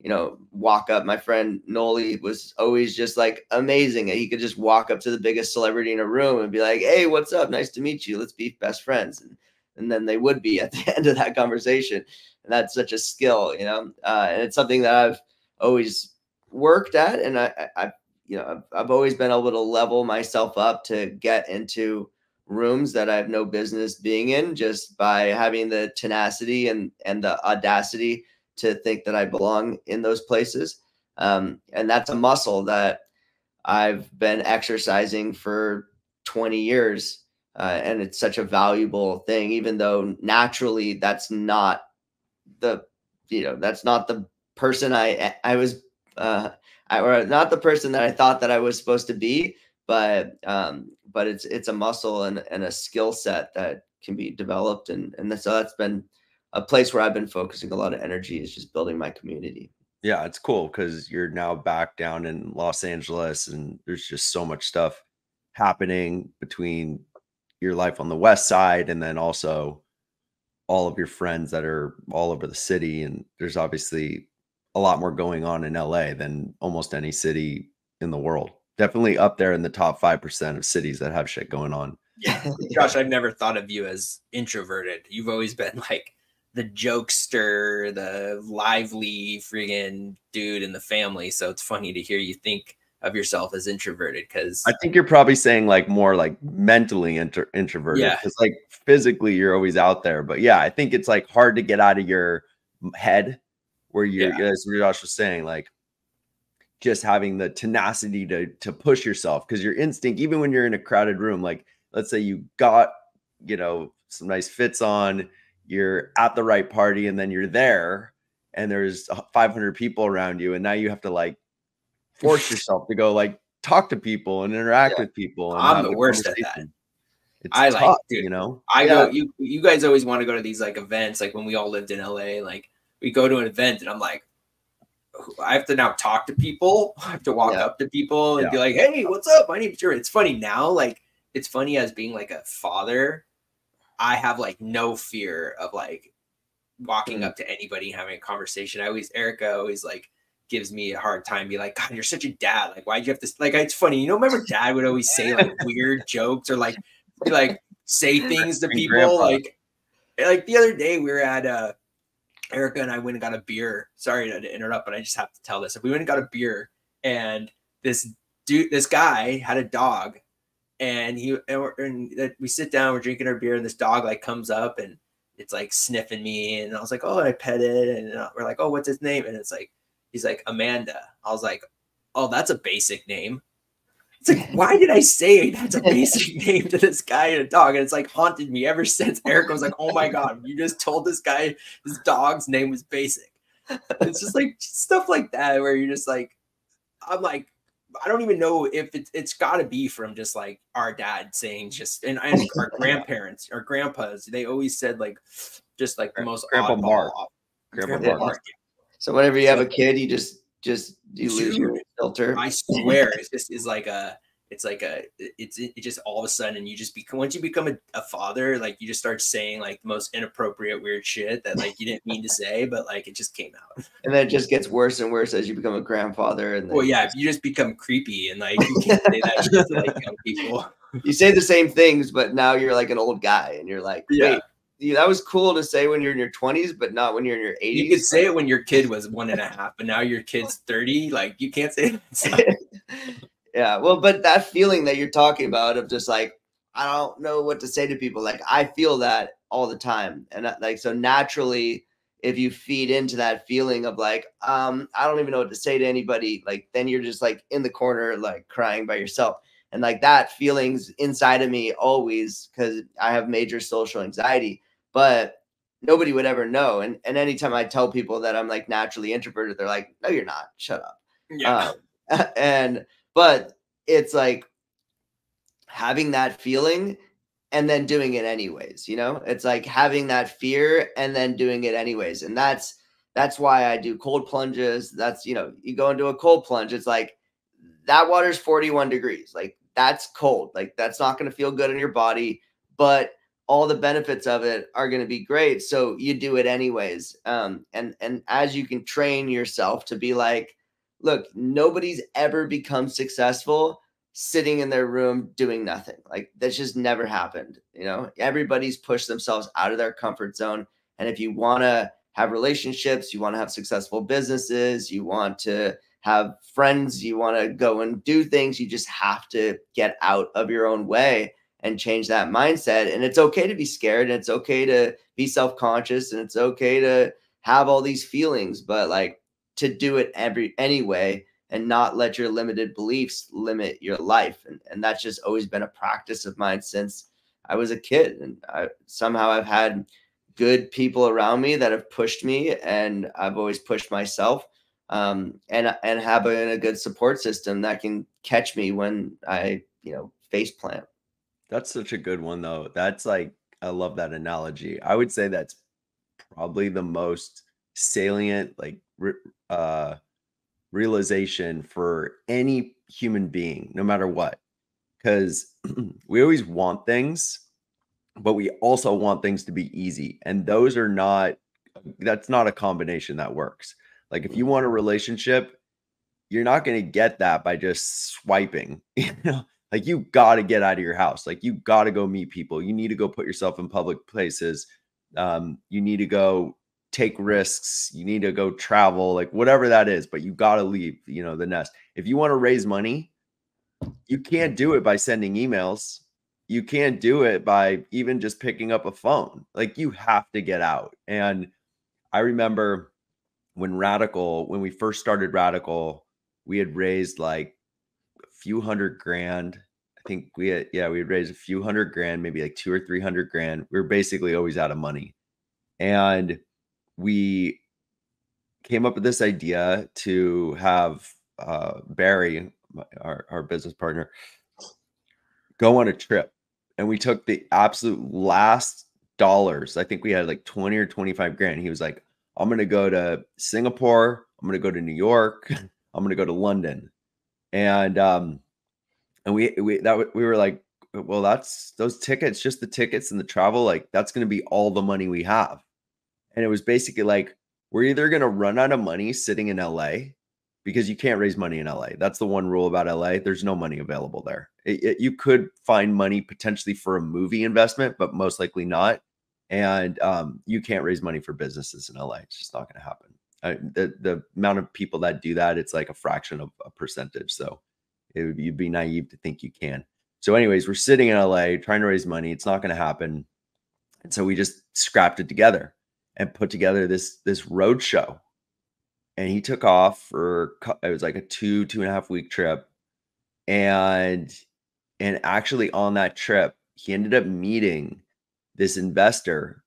you know, walk up. My friend Noli was always just like amazing. He could just walk up to the biggest celebrity in a room and be like, "Hey, what's up? Nice to meet you. Let's be best friends." And and then they would be at the *laughs* end of that conversation. And that's such a skill, you know. Uh, and it's something that I've always worked at, and I, I, you know, I've, I've always been able to level myself up to get into rooms that I have no business being in, just by having the tenacity and and the audacity to think that I belong in those places. Um, and that's a muscle that I've been exercising for 20 years. Uh, and it's such a valuable thing, even though naturally that's not the, you know, that's not the person I, I was, uh, I, or not the person that I thought that I was supposed to be, but, um, but it's, it's a muscle and, and a skill set that can be developed. And, and so that's been, a place where I've been focusing a lot of energy is just building my community. Yeah, it's cool because you're now back down in Los Angeles and there's just so much stuff happening between your life on the west side and then also all of your friends that are all over the city. And there's obviously a lot more going on in LA than almost any city in the world. Definitely up there in the top 5% of cities that have shit going on. Yeah. Josh, I've never thought of you as introverted. You've always been like the jokester, the lively friggin' dude in the family. So it's funny to hear you think of yourself as introverted because I think you're probably saying like more like mentally inter- introverted Yeah. because like physically you're always out there. But yeah, I think it's like hard to get out of your head where you're, as Josh was saying, like just having the tenacity to to push yourself because your instinct, even when you're in a crowded room, like let's say you got you know some nice fits on, you're at the right party, and then you're there, and there's 500 people around you, and now you have to like force *laughs* yourself to go like talk to people and interact Yeah. with people. And I'm the worst at that. It's I like- tough, dude, you know. I Yeah. go you you guys always want to go to these like events like when we all lived in LA like we go to an event and I'm like I have to now talk to people *laughs* I have to walk Yeah. up to people and Yeah. be like hey what's up my name's Jared it's funny now like it's funny as being like a father I have like no fear of like walking Mm. up to anybody having a conversation I always Erica always like gives me a hard time be like god you're such a dad like why'd you have to like it's funny you know remember dad would always say like *laughs* weird jokes or like like say *laughs* things to people like like the other day we were at uh Erica and I went and got a beer. Sorry to interrupt, but I just have to tell this. If we went and got a beer, and this dude, this guy had a dog, and he and, and we sit down, we're drinking our beer, and this dog like comes up and it's like sniffing me, and I was like, oh, I pet it, and uh, we're like, oh, what's his name? And it's like, he's like Amanda. I was like, oh, that's a basic name. It's like, why did I say that's a basic *laughs* name to this guy and a dog? And it's like haunted me ever since. *laughs* Erica was like, oh my God, you just told this guy his dog's name was basic. It's just like stuff like that where you're just like, I'm like, I don't even know if it's it's got to be from just like our dad saying just and, and *laughs* our grandparents or grandpas. They always said like just like the most Grandpa oddball Mark. off- Grandpa Grandpa Mark. Mark. So whenever you have a kid, you just just you lose your filter. I *laughs* swear, it's just is like a, it's like a, it's it just all of a sudden you just become once you become a, a father, like you just start saying like the most inappropriate weird shit that like you didn't mean to say, but like it just came out. and then it just gets worse and worse as you become a grandfather. And then Well, yeah, you just become creepy and like you can't say that shit to like young people. *laughs* you say the same things, but now you're like an old guy, and you're like, Yeah. yeah, that was cool to say when you're in your 20s, but not when you're in your 80s. You could say it when your kid was one and a half, but now your kid's thirty. Like you can't say it. *laughs* *laughs* yeah, well, but that feeling that you're talking about of just like I don't know what to say to people, like I feel that all the time, and like so naturally, if you feed into that feeling of like um I don't even know what to say to anybody, like then you're just like in the corner like crying by yourself. And like that feelings inside of me always because I have major social anxiety, but nobody would ever know. And and anytime I tell people that I'm like naturally introverted, they're like, "No, you're not. Shut up." yeah, Um, *laughs* and but it's like having that feeling and then doing it anyways, you know? It's like having that fear and then doing it anyways. And that's that's why I do cold plunges. That's, you know, you go into a cold plunge, it's like that water's 41 degrees. Like that's cold. Like that's not going to feel good in your body, but all the benefits of it are going to be great. So you do it anyways. Um, and and as you can train yourself to be like, look, nobody's ever become successful sitting in their room doing nothing. Like that's just never happened. You know, everybody's pushed themselves out of their comfort zone. And if you want to have relationships, you want to have successful businesses, you want to have friends, you want to go and do things, you just have to get out of your own way and change that mindset. And it's okay to be scared, and it's okay to be self conscious, and it's okay to have all these feelings, but like to do it every anyway and not let your limited beliefs limit your life. And, and that's just always been a practice of mine since I was a kid. And I, somehow I've had good people around me that have pushed me, and I've always pushed myself um, and and having a good support system that can catch me when I you know face plant. That's such a good one, though. That's like, I love that analogy. I would say that's probably the most salient, like, uh, realization for any human being, no matter what. Because *clears throat* we always want things, but we also want things to be easy. And those are not, that's not a combination that works. Like, if you want a relationship, you're not going to get that by just swiping, *laughs* you know? Like you got to get out of your house. Like you got to go meet people. You need to go put yourself in public places. um, you need to go take risks, you need to go travel, like whatever that is, but you got to leave, you know, the nest. If you want to raise money, you can't do it by sending emails. You can't do it by even just picking up a phone. Like you have to get out. And I remember when Radical, when we first started Radical, we had raised like a few hundred grand. I think we had, yeah, we had raised a few hundred grand, maybe like two or three hundred grand. We were basically always out of money. And we came up with this idea to have uh, Barry, our, our business partner, go on a trip. And we took the absolute last dollars. I think we had like 20 or 25 grand. He was like, I'm going to go to Singapore. I'm going to go to New York. *laughs* I'm going to go to London. And, um, and we, we, that we were like, well, that's those tickets, just the tickets and the travel, like that's going to be all the money we have. And it was basically like, we're either going to run out of money sitting in LA because you can't raise money in LA. That's the one rule about LA. There's no money available there. It, it, you could find money potentially for a movie investment, but most likely not. And um, you can't raise money for businesses in LA. It's just not going to happen. Uh, the the amount of people that do that, it's like a fraction of a percentage. So it you'd be naive to think you can. So, anyways, we're sitting in LA trying to raise money. It's not going to happen. And so we just scrapped it together and put together this this road show. And he took off for it was like a two two and a half week trip, and and actually on that trip he ended up meeting this investor,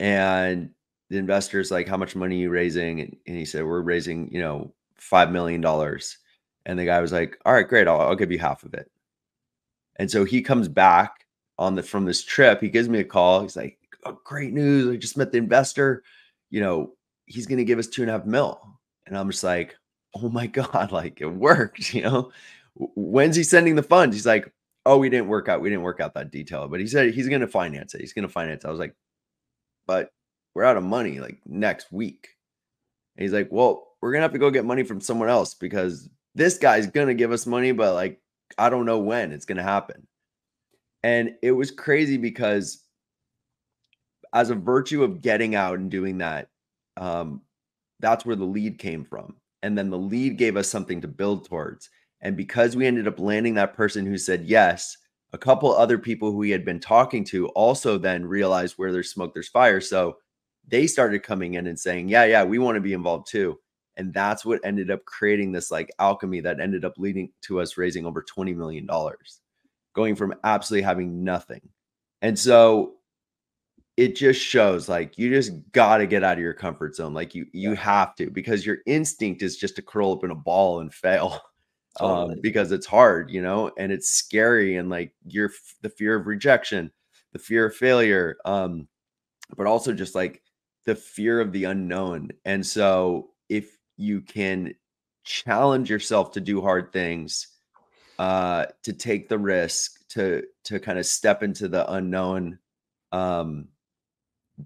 and the investor's like, "How much money are you raising?" And, and he said, "We're raising you know five million dollars." And the guy was like, "All right, great. I'll, I'll give you half of it." And so he comes back on the from this trip. He gives me a call. He's like, oh, great news. I just met the investor. You know, he's going to give us two and a half mil. And I'm just like, oh my *laughs* God, like it worked. You know, when's he sending the funds? He's like, oh, we didn't work out. We didn't work out that detail, but he said he's going to finance it. He's going to finance it. I was like, but we're out of money like next week. And he's like, well, we're going to have to go get money from someone else because this guy's going to give us money, but like, I don't know when it's going to happen. And it was crazy because as a virtue of getting out and doing that, um, that's where the lead came from. And then the lead gave us something to build towards. And because we ended up landing that person who said yes, a couple other people who we had been talking to also then realized where there's smoke, there's fire. So they started coming in and saying, Yeah, yeah, we want to be involved too. And that's what ended up creating this like alchemy that ended up leading to us raising over $20 million, going from absolutely having nothing. And so it just shows like you just got to get out of your comfort zone like you you have to because your instinct is just to curl up in a ball and fail *laughs* um, totally. um, because it's hard you know and it's scary and like you're the fear of rejection the fear of failure um but also just like the fear of the unknown and so if you can challenge yourself to do hard things uh to take the risk to to kind of step into the unknown um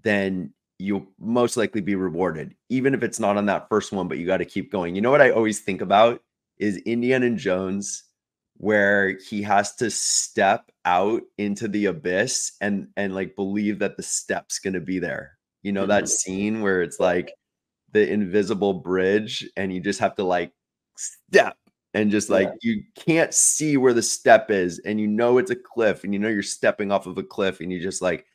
then you'll most likely be rewarded, even if it's not on that first one, but you got to keep going. You know what I always think about is Indiana Jones, where he has to step out into the abyss and and like believe that the step's gonna be there. You know, that mm-hmm. scene where it's like the invisible bridge and you just have to like step and just like yeah. you can't see where the step is and you know it's a cliff and you know you're stepping off of a cliff and you just like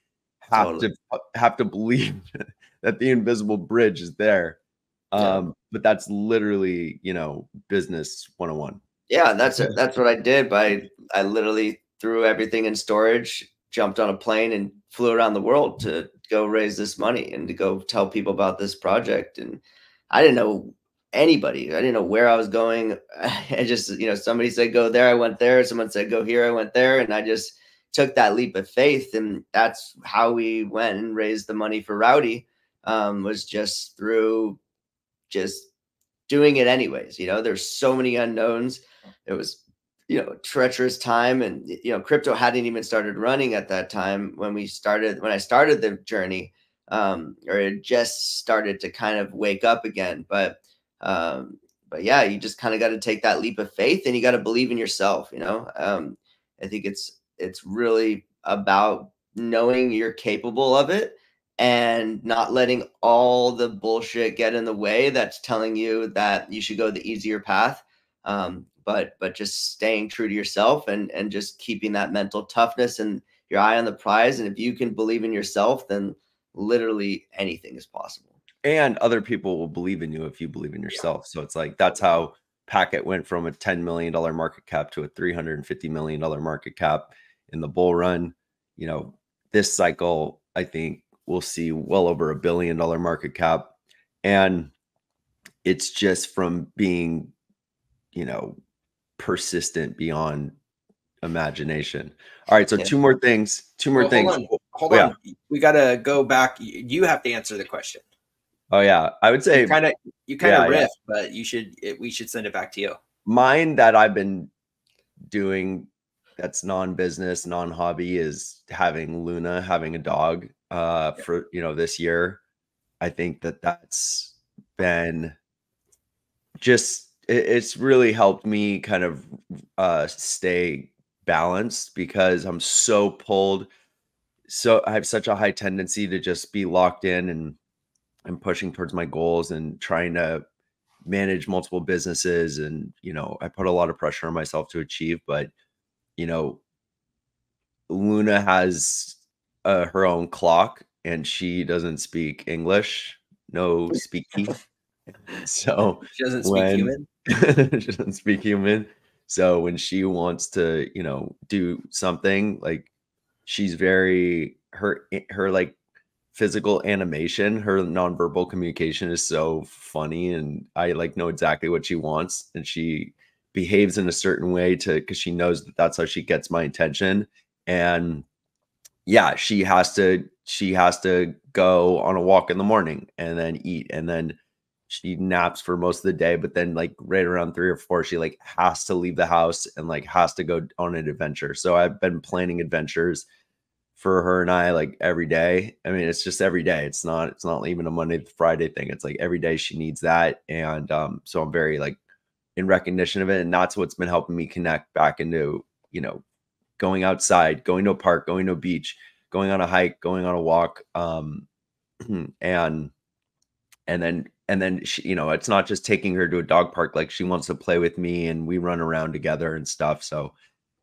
have totally. to have to believe *laughs* that the invisible bridge is there. Um, yeah. but that's literally, you know, business 101. Yeah, that's that's what I did by I literally threw everything in storage, jumped on a plane and flew around the world to go raise this money and to go tell people about this project and I didn't know anybody. I didn't know where I was going. *laughs* I just, you know, somebody said go there, I went there. Someone said go here, I went there, and I just took that leap of faith, and that's how we went and raised the money for Rowdy. Um, was just through just doing it anyways. You know, there's so many unknowns. It was you know treacherous time and you know crypto hadn't even started running at that time when we started when i started the journey um or it just started to kind of wake up again but um but yeah you just kind of got to take that leap of faith and you got to believe in yourself you know um i think it's it's really about knowing you're capable of it and not letting all the bullshit get in the way that's telling you that you should go the easier path. Um, but but just staying true to yourself and and just keeping that mental toughness and your eye on the prize. And if you can believe in yourself, then literally anything is possible. And other people will believe in you if you believe in yourself. Yeah. So it's like that's how Packet went from a $10 million market cap to a $350 million market cap in the bull run. You know, this cycle, I think we'll see well over a billion dollar market cap. And it's just from being, you know, persistent beyond imagination. All right, so yeah. two more things. Two more well, things. Hold on. Hold oh, on. We got to go back. You have to answer the question. Oh yeah, I would say kind of you kind of yeah, riff, yeah. but you should it, we should send it back to you. Mine that I've been doing that's non-business, non-hobby is having Luna, having a dog uh yeah. for you know this year. I think that that's been just it, it's really helped me kind of uh stay balanced because I'm so pulled so I have such a high tendency to just be locked in and I'm pushing towards my goals and trying to manage multiple businesses and you know I put a lot of pressure on myself to achieve but you know Luna has uh, her own clock and she doesn't speak English no *laughs* speaking so she doesn't speak when, human? *laughs* she doesn't speak human. So when she wants to you know do something like she's very her her like physical animation her nonverbal communication is so funny and i like know exactly what she wants and she behaves in a certain way to because she knows that that's how she gets my attention and yeah she has to she has to go on a walk in the morning and then eat and then she naps for most of the day but then like right around three or four she like has to leave the house and like has to go on an adventure so i've been planning adventures for her and I like every day. I mean, it's just every day. It's not it's not even a Monday to Friday thing. It's like every day she needs that. And um, so I'm very like in recognition of it. And that's what's been helping me connect back into, you know, going outside, going to a park, going to a beach, going on a hike, going on a walk. Um, *clears throat* and and then and then she, you know, it's not just taking her to a dog park, like she wants to play with me and we run around together and stuff. So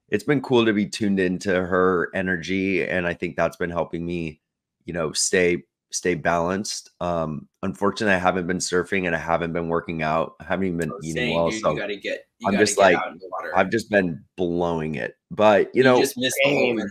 it's been cool to be tuned into her energy and i think that's been helping me you know stay stay balanced um unfortunately i haven't been surfing and i haven't been working out i haven't even been eating saying, well so you gotta get you i'm gotta just like i've just been blowing it but you, you know just missed the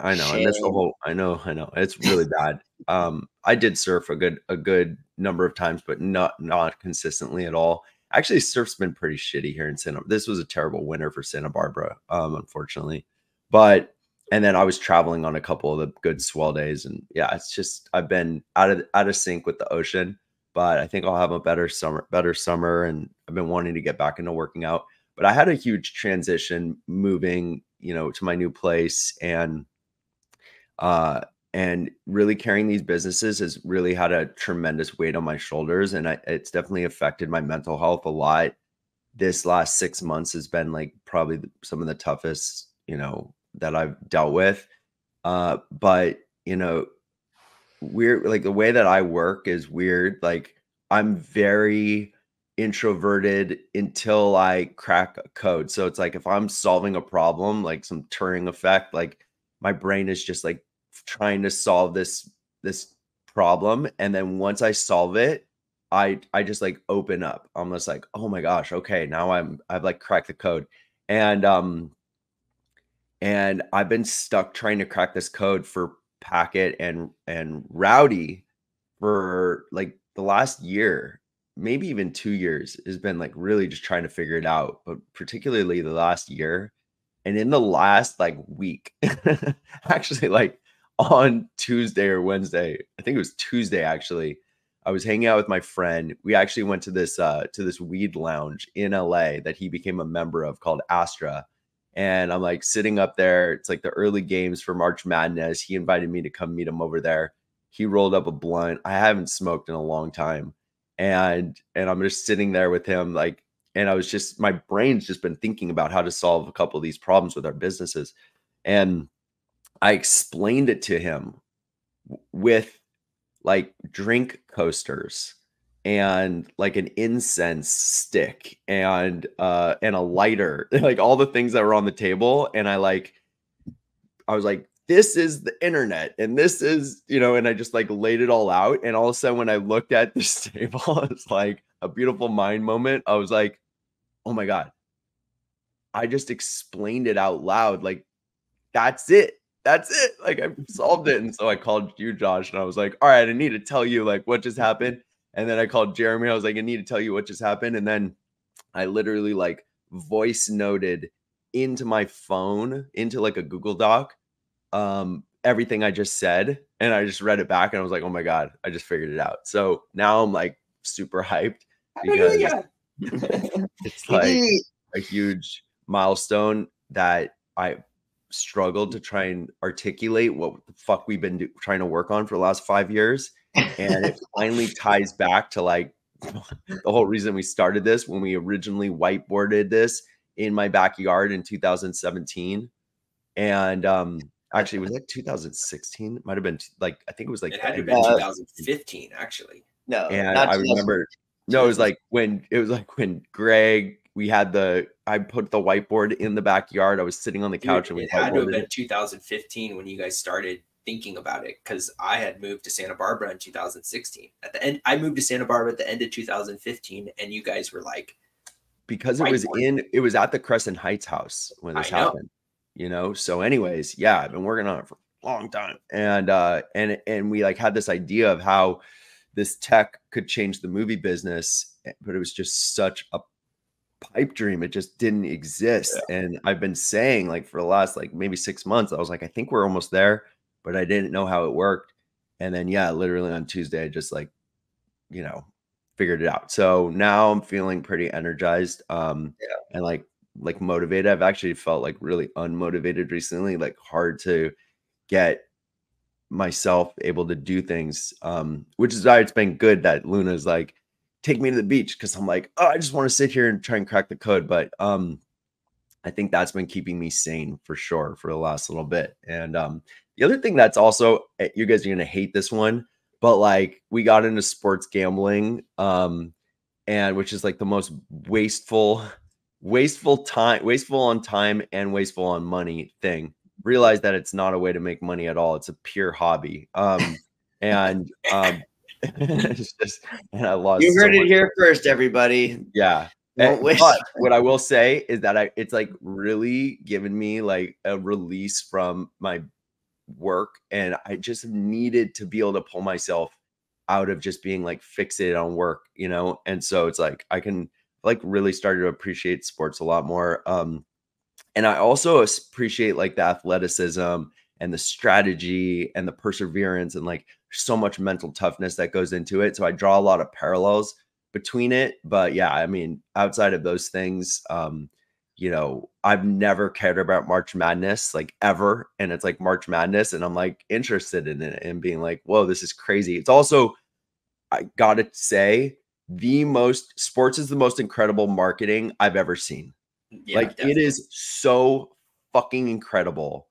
i know Shame. i missed the whole i know i know it's really bad um i did surf a good a good number of times but not not consistently at all Actually, surf's been pretty shitty here in Santa. This was a terrible winter for Santa Barbara, um, unfortunately. But and then I was traveling on a couple of the good swell days, and yeah, it's just I've been out of out of sync with the ocean. But I think I'll have a better summer, better summer, and I've been wanting to get back into working out. But I had a huge transition moving, you know, to my new place, and uh, and really carrying these businesses has really had a tremendous weight on my shoulders and I, it's definitely affected my mental health a lot this last six months has been like probably some of the toughest you know that i've dealt with uh but you know weird like the way that i work is weird like i'm very introverted until i crack a code. So it's like if i'm solving a problem like some turing effect like my brain is just like trying to solve this this problem and then once i solve it i i just like open up. I'm just like oh my gosh okay now i'm i've like cracked the code. And um and i've been stuck trying to crack this code for packet and and rowdy for like the last year maybe even two years has been like really just trying to figure it out but particularly the last year and in the last like week *laughs* actually like on Tuesday or Wednesday. I think it was Tuesday actually. I was hanging out with my friend. We actually went to this uh to this weed lounge in LA that he became a member of called Astra. And I'm like sitting up there. It's like the early games for March Madness. He invited me to come meet him over there. He rolled up a blunt. I haven't smoked in a long time. And and I'm just sitting there with him like and I was just my brain's just been thinking about how to solve a couple of these problems with our businesses. And I explained it to him with like drink coasters and like an incense stick and uh and a lighter *laughs* like all the things that were on the table and i like i was like this is the internet and this is you know and i just like laid it all out and all of a sudden when i looked at this *laughs* table it's like a beautiful mind moment. I was like oh my god. I just explained it out loud like that's it. That's it. Like i solved it. And so i called you josh and i was like all right i need to tell you like what just happened and then I called Jeremy. I was like, I need to tell you what just happened. And then I literally like voice noted into my phone, into like a Google Doc, um, everything I just said. And I just read it back and I was like, oh my God, I just figured it out. So now I'm like super hyped because *laughs* it's like a huge milestone that I struggled to try and articulate what the fuck we've been do- trying to work on for the last five years and it finally ties back to like *laughs* the whole reason we started this when we originally whiteboarded this in my backyard in 2017 and um actually was that 2016 might have been like i think it was like it had to been 2015 actually. No and i remember no it was like when it was like when greg we had the i put the whiteboard in the backyard. I was sitting on the couch Dude, and we it had to have been 2015 when you guys started thinking about it because I had moved to Santa Barbara in 2016. At the end, I moved to Santa Barbara at the end of 2015, and you guys were like, because it was in, it was at the Crescent Heights house when this happened. You know, so anyways, yeah, I've been working on it for a long time, and uh, and and we like had this idea of how this tech could change the movie business, eh, but it was just such a pipe dream. It just didn't exist. Yeah. And I've been saying like for the last like maybe six months, I was like, I think we're almost there but I didn't know how it worked. And then, yeah, literally on Tuesday, I just like, you know, figured it out. So now I'm feeling pretty energized um, yeah. and like, like motivated. I've actually felt like really unmotivated recently, like hard to get myself able to do things. Um, which is why it's been good that Luna's like, take me to the beach because I'm like, oh, I just want to sit here and try and crack the code. But um, I think that's been keeping me sane for sure for the last little bit. And um, the other thing that's also eh, you guys are gonna hate this one, but like we got into sports gambling, um, and which is like the most wasteful, wasteful time, wasteful on time and wasteful on money thing. Realize that it's not a way to make money at all. It's a pure hobby. Um, and um, *laughs* it's just and I lost. You heard so it here first, everybody. Yeah. And, but *laughs* what I will say is that I it's like really given me like a release from my work and I just needed to be able to pull myself out of just being like fixated on work, you know? And so it's like I can like really started to appreciate sports a lot more. Um and I also appreciate like the athleticism and the strategy and the perseverance and like so much mental toughness that goes into it. So I draw a lot of parallels between it. But yeah, I mean, outside of those things, um, you know, I've never cared about March Madness like ever. And it's like March Madness, and I'm like interested in it and being like, whoa, this is crazy. It's also, I gotta say, the most sports is the most incredible marketing I've ever seen. Mm, yeah, like definitely. it is so fucking incredible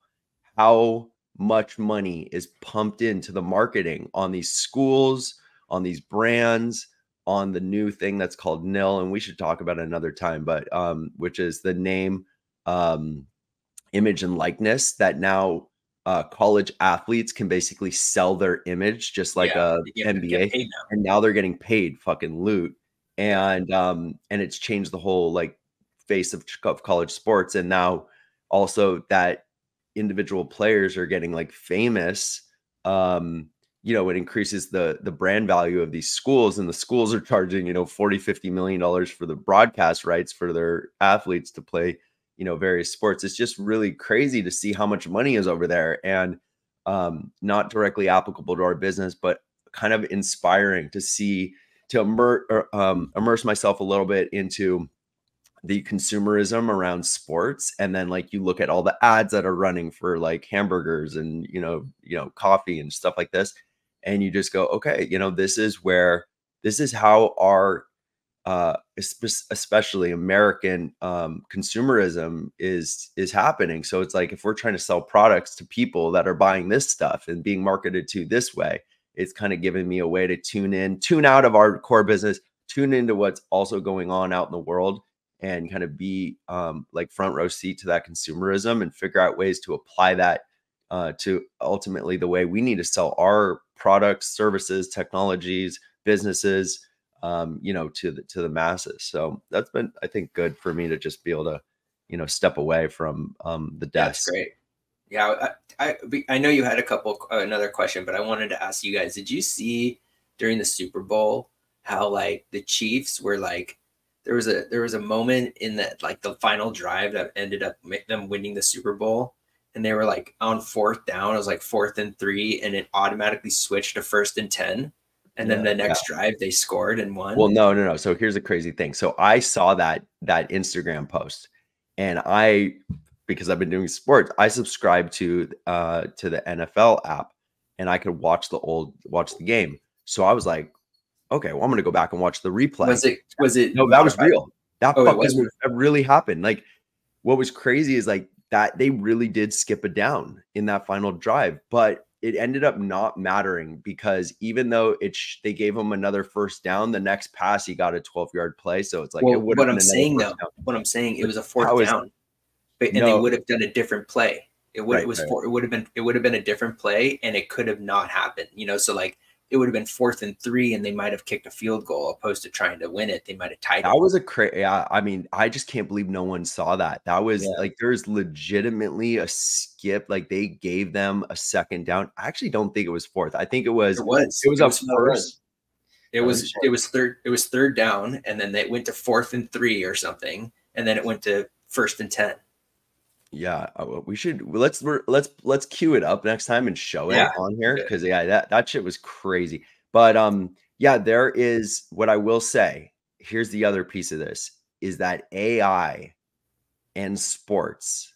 how much money is pumped into the marketing on these schools, on these brands, on the new thing that's called nil and we should talk about it another time but um which is the name um image and likeness that now uh college athletes can basically sell their image just like yeah, a get, nba get and now they're getting paid fucking loot and um and it's changed the whole like face of, of college sports and now also that individual players are getting like famous um you know it increases the the brand value of these schools and the schools are charging you know 40 50 million dollars for the broadcast rights for their athletes to play you know various sports. It's just really crazy to see how much money is over there and um not directly applicable to our business but kind of inspiring to see to immer- or, um, immerse myself a little bit into the consumerism around sports. And then like you look at all the ads that are running for like hamburgers and you know you know coffee and stuff like this and you just go, okay, you know, this is where this is how our uh especially american um consumerism is is happening. So it's like if we're trying to sell products to people that are buying this stuff and being marketed to this way it's kind of given me a way to tune in, tune out of our core business, tune into what's also going on out in the world and kind of be um, like front row seat to that consumerism and figure out ways to apply that uh, to ultimately the way we need to sell our products, services, technologies, businesses, um, you know, to the to the masses. So that's been, I think, good for me to just be able to, you know, step away from um, the desk. That's great. Yeah, I, I, I know you had a couple uh, another question, but I wanted to ask you guys: Did you see during the Super Bowl how like the Chiefs were like there was a there was a moment in that like the final drive that ended up them winning the Super Bowl, and they were like on fourth down. It was like fourth and three, and it automatically switched to first and ten. And then yeah, the next yeah. drive they scored and won. Well, no, no, no. So here's a crazy thing. So I saw that that Instagram post, and I because I've been doing sports, I subscribe to uh to the NFL app, and I could watch the old watch the game. So I was like, okay, well, I'm gonna go back and watch the replay. Was it? Was it? No, that was real. That oh, fucking that really happened. Like, what was crazy is like that they really did skip a down in that final drive, but it ended up not mattering because even though it sh- they gave him another first down, the next pass he got a 12 yard play. So it's like well, what I'm saying though, down. what I'm saying, it was a fourth down, but and no. they would have done a different play. It would right, it was right. for, it would have been it would have been a different play, and it could have not happened. You know, so like it would have been fourth and three, and they might have kicked a field goal opposed to trying to win it. They might have tied. That it. was a crazy. Yeah, I mean, I just can't believe no one saw that. That was yeah. like there's legitimately a skip. Like they gave them a second down. I actually don't think it was fourth. I think it was. It was. It was, it was a first. It was. It was third. It was third down, and then they went to fourth and three or something, and then it went to first and ten. Yeah, uh, we should let's let's let's cue it up next time and show it yeah. on here because yeah, that that shit was crazy. But um, yeah, there is what I will say. Here's the other piece of this: is that AI and sports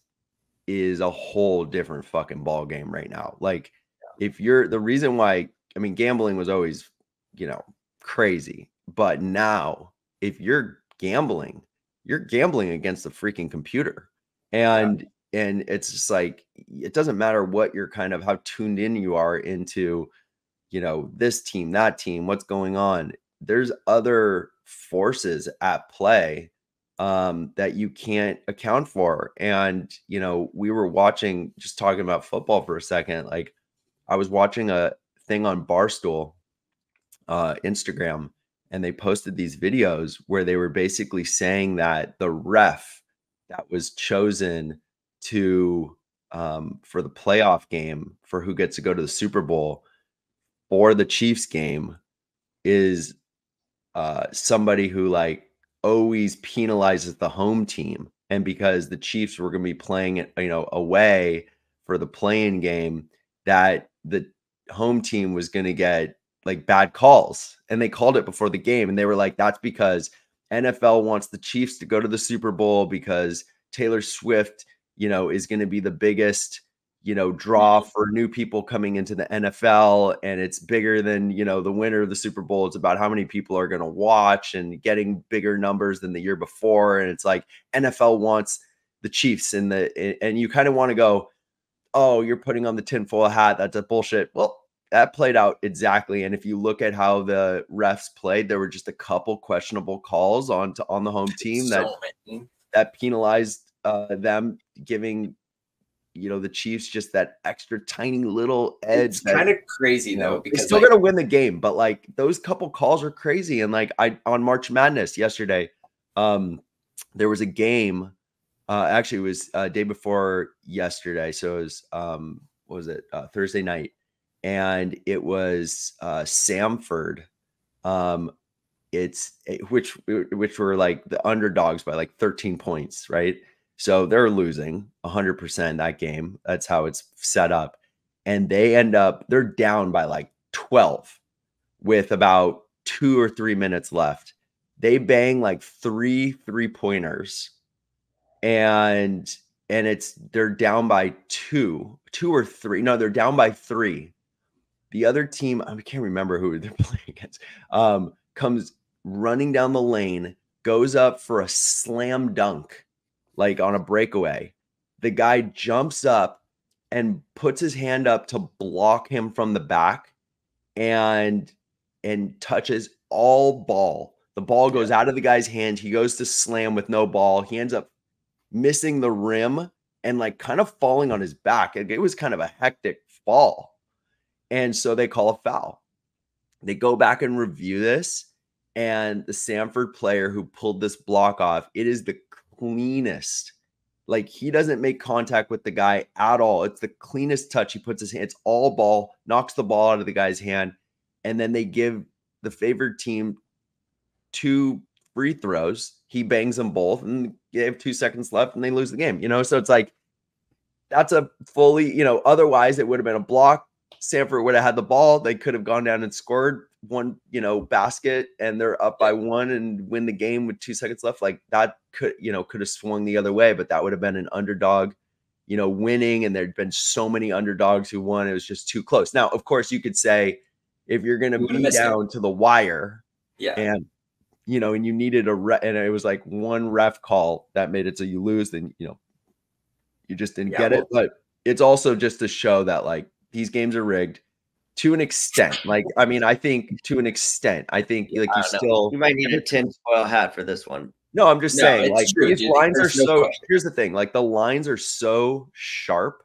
is a whole different fucking ball game right now. Like, if you're the reason why, I mean, gambling was always, you know, crazy, but now if you're gambling, you're gambling against the freaking computer and yeah. and it's just like it doesn't matter what you're kind of how tuned in you are into you know this team that team what's going on there's other forces at play um, that you can't account for and you know we were watching just talking about football for a second like i was watching a thing on barstool uh, instagram and they posted these videos where they were basically saying that the ref that was chosen to um, for the playoff game for who gets to go to the Super Bowl or the Chiefs game is uh, somebody who like always penalizes the home team, and because the Chiefs were going to be playing it, you know, away for the playing game, that the home team was going to get like bad calls, and they called it before the game, and they were like, that's because NFL wants the Chiefs to go to the Super Bowl because Taylor Swift, you know, is going to be the biggest, you know, draw mm-hmm. for new people coming into the NFL. And it's bigger than, you know, the winner of the Super Bowl. It's about how many people are going to watch and getting bigger numbers than the year before. And it's like NFL wants the Chiefs and the, and you kind of want to go, oh, you're putting on the tinfoil hat. That's a bullshit. Well, that played out exactly. And if you look at how the refs played, there were just a couple questionable calls on to, on the home *laughs* team so that many. that penalized uh, them, giving you know the Chiefs just that extra tiny little edge. It's kind of crazy though because they're still like, gonna win the game, but like those couple calls are crazy. And like I on March Madness yesterday, um, there was a game. Uh, actually, it was uh, day before yesterday, so it was um, what was it uh, Thursday night and it was uh, Samford. Um, it's eh, which which were like the underdogs by like 13 points, right? So they're losing 100% that game. That's how it's set up. And they end up, they're down by like 12 with about two or three minutes left. They bang like three three pointers and and it's they're down by two, two or three. No, they're down by three the other team, I can't remember who *laughs* they're playing against, um, comes running down the lane, goes up for a slam dunk, like on a breakaway. The guy jumps up and puts his hand up to block him from the back. and and touches all ball. The ball goes out of the guy's hand. He goes to slam with no ball. He ends up missing the rim and like kind of falling on his back. It, it was kind of a hectic fall. And so they call a foul. They go back and review this. And the Samford player who pulled this block off, it is the cleanest. Like he doesn't make contact with the guy at all. It's the cleanest touch. He puts his hand, it's all ball, knocks the ball out of the guy's hand. And then they give the favored team two free throws. He bangs them both, and they have two seconds left, and they lose the game. You know, so it's like that's a fully, you know, otherwise it would have been a block. Samford would have had the ball. They could have gone down and scored one, you know, basket, and they're up by one and win the game with two seconds left. Like that could, you know, could have swung the other way, but that would have been an underdog, you know, winning. And there'd been so many underdogs who won. It was just too close. Now, of course, you could say if you're going to be down it. to the wire, yeah, and you know, and you needed a re- and it was like one ref call that made it so you lose, then you know, you just didn't yeah, get well, it. But it's also just to show that like these games are rigged to an extent. Like, I mean, I think to an extent, I think yeah, like you still you might need a tinfoil hat for this one. No, I'm just no, saying, like true, these dude. lines are so. Here's the thing, like the lines are so sharp,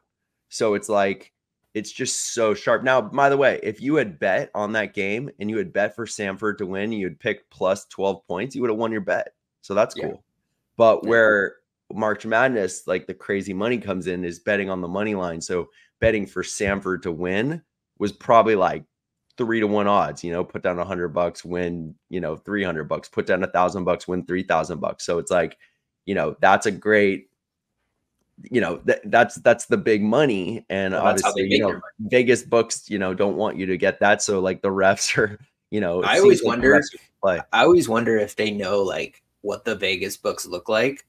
so it's like it's just so sharp. Now, by the way, if you had bet on that game and you had bet for Samford to win, you had picked plus 12 points, you would have won your bet. So that's yeah. cool. But where March Madness, like the crazy money comes in, is betting on the money line. So betting for Samford to win was probably like three to one odds. You know, put down a hundred bucks, win, you know, 300 bucks, put down a thousand bucks, win 3,000 bucks. So it's like, you know, that's a great you know th- that's that's the big money and well, obviously you know vegas books you know don't want you to get that so like the refs *laughs* are you know i always wonder like i always wonder if they know like what the vegas books look like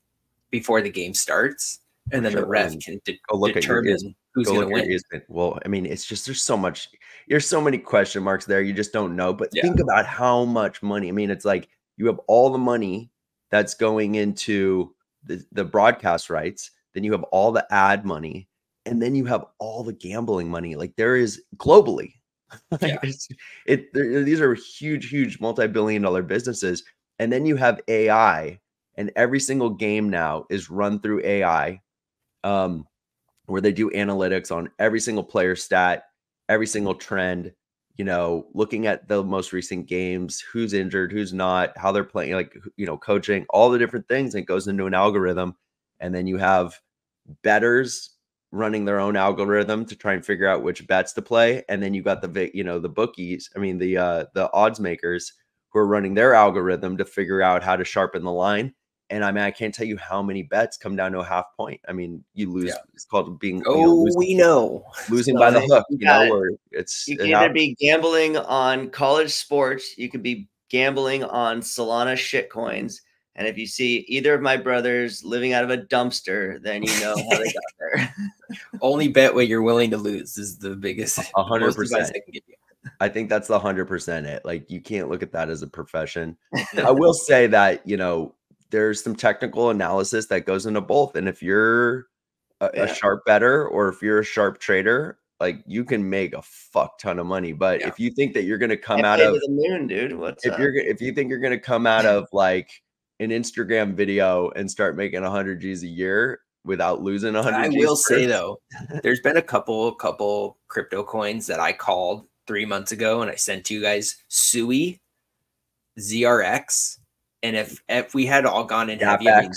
before the game starts and then sure. the ref can de- look determine at who's going to win well i mean it's just there's so much there's so many question marks there you just don't know but yeah. think about how much money i mean it's like you have all the money that's going into the, the broadcast rights then you have all the ad money, and then you have all the gambling money. Like there is globally. *laughs* Yeah. it these are huge, huge multi-billion dollar businesses. And then you have AI, and every single game now is run through AI, um, where they do analytics on every single player stat, every single trend, you know, looking at the most recent games, who's injured, who's not, how they're playing, like, you know, coaching, all the different things. And it goes into an algorithm and then you have betters running their own algorithm to try and figure out which bets to play and then you got the you know the bookies i mean the uh the odds makers who are running their algorithm to figure out how to sharpen the line and I mean, I can't tell you how many bets come down to a half point. I mean, you lose. Yeah. It's called being. Oh, you know, oh, losing, we know *laughs* losing by the hook. You, know, where it's you can either be gambling on college sports, you could be gambling on Solana shit coins, and if you see either of my brothers living out of a dumpster, then you know how they *laughs* got there. *laughs* Only bet what you're willing to lose is the biggest. A hundred percent. I think that's the hundred percent it. Like you can't look at that as a profession. I will say that you know there's some technical analysis that goes into both, and if you're a, yeah. a sharp better or if you're a sharp trader, like you can make a fuck ton of money. But yeah. if you think that you're going to come out of the moon, dude, what's if up? you're if you think you're going to come out of like an Instagram video and start making 100 G's a year without losing 100 I G's will say though, there's been a couple couple crypto coins that I called 3 months ago and I sent to you guys Sui ZRX and if if we had all gone in heavy I mean,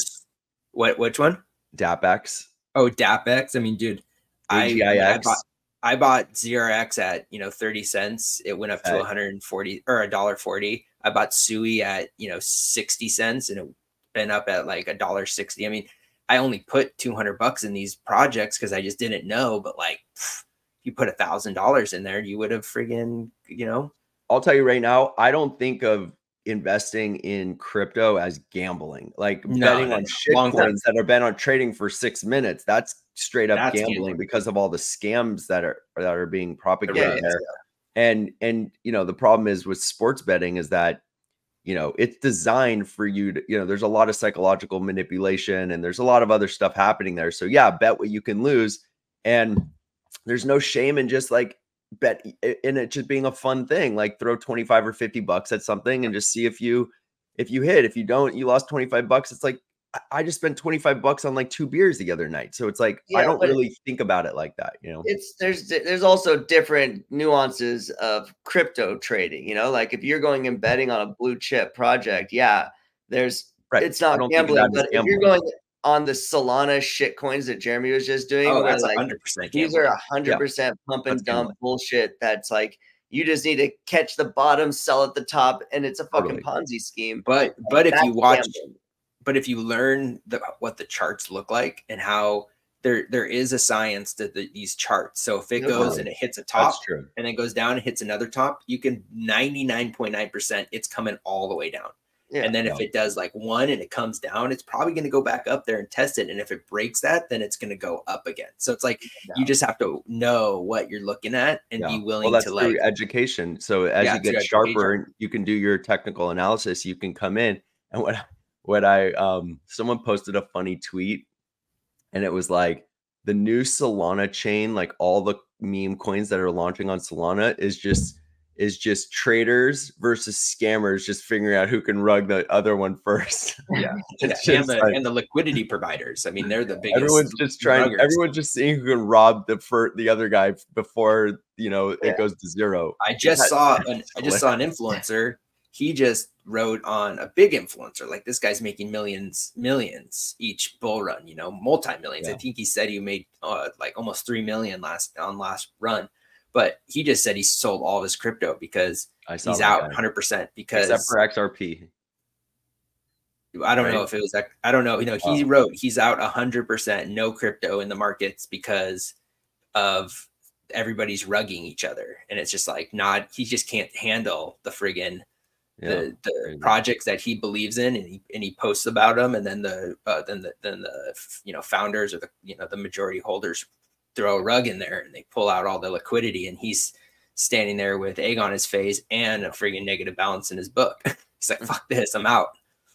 what which one? DAPX. Oh, DAPX. I mean, dude, I, I bought I bought ZRX at you know 30 cents. It went up to 140 or a dollar 40. I bought Sui at you know 60 cents and it been up at like a dollar 60. I mean, I only put 200 bucks in these projects because I just didn't know. But like, pff, you put a thousand dollars in there, you would have friggin' you know. I'll tell you right now, I don't think of investing in crypto as gambling, like no, betting on shit coins that are bet on trading for six minutes. That's straight up That's gambling, gambling, because of all the scams that are that are being propagated there. And and you know the problem is with sports betting is that you know it's designed for you to you know there's a lot of psychological manipulation and there's a lot of other stuff happening there. So yeah, bet what you can lose, and there's no shame in just like bet in it just being a fun thing like throw 25 or 50 bucks at something and just see if you if you hit if you don't you lost 25 bucks it's like I just spent 25 bucks on like two beers the other night. So it's like yeah, I don't really think about it like that, you know. It's there's there's also different nuances of crypto trading, you know, like if you're going and betting on a blue chip project, yeah, there's right. it's not gambling, but gambling. if you're going on the Solana shit coins that Jeremy was just doing, oh, that's like 100% these are 100% yeah. pump and that's dump bullshit that's like you just need to catch the bottom, sell at the top, and it's a fucking totally. Ponzi scheme. But but if you watch gambling but if you learn the, what the charts look like and how there there is a science to the, these charts. So if it goes and it hits a top and then goes down and hits another top, you can 99.9% it's coming all the way down. Yeah, and then if it does like one and it comes down, it's probably going to go back up there and test it. And if it breaks that, then it's going to go up again. So it's like yeah. you just have to know what you're looking at and yeah. be willing well, to like education. So as you get sharper, you can do your technical analysis. You can come in and what when I um someone posted a funny tweet and it was like the new Solana chain, like all the meme coins that are launching on Solana is just is just traders versus scammers just figuring out who can rug the other one first. *laughs* Yeah. yeah. And, the, like, and the liquidity providers. I mean, they're the biggest. Everyone's just trying, ruggers. everyone's just seeing who can rob the for the other guy before you know yeah. it goes to zero. I just saw *laughs* an I just saw an influencer he just wrote on a big influencer. Like this guy's making millions, millions each bull run, you know, multi millions. Yeah. I think he said he made uh, like almost 3 million last on last run, but he just said he sold all of his crypto because he's out guy. 100% because except for XRP. I don't right. know if it was I don't know. You know, he wrote he's out 100% no crypto in the markets because of everybody's rugging each other. And it's just like not he just can't handle the friggin' yeah, the, the projects that he believes in and he, and he posts about them and then the uh, then the then the you know founders or the you know the majority holders throw a rug in there and they pull out all the liquidity and he's standing there with egg on his face and a freaking negative balance in his book *laughs* he's like fuck this i'm out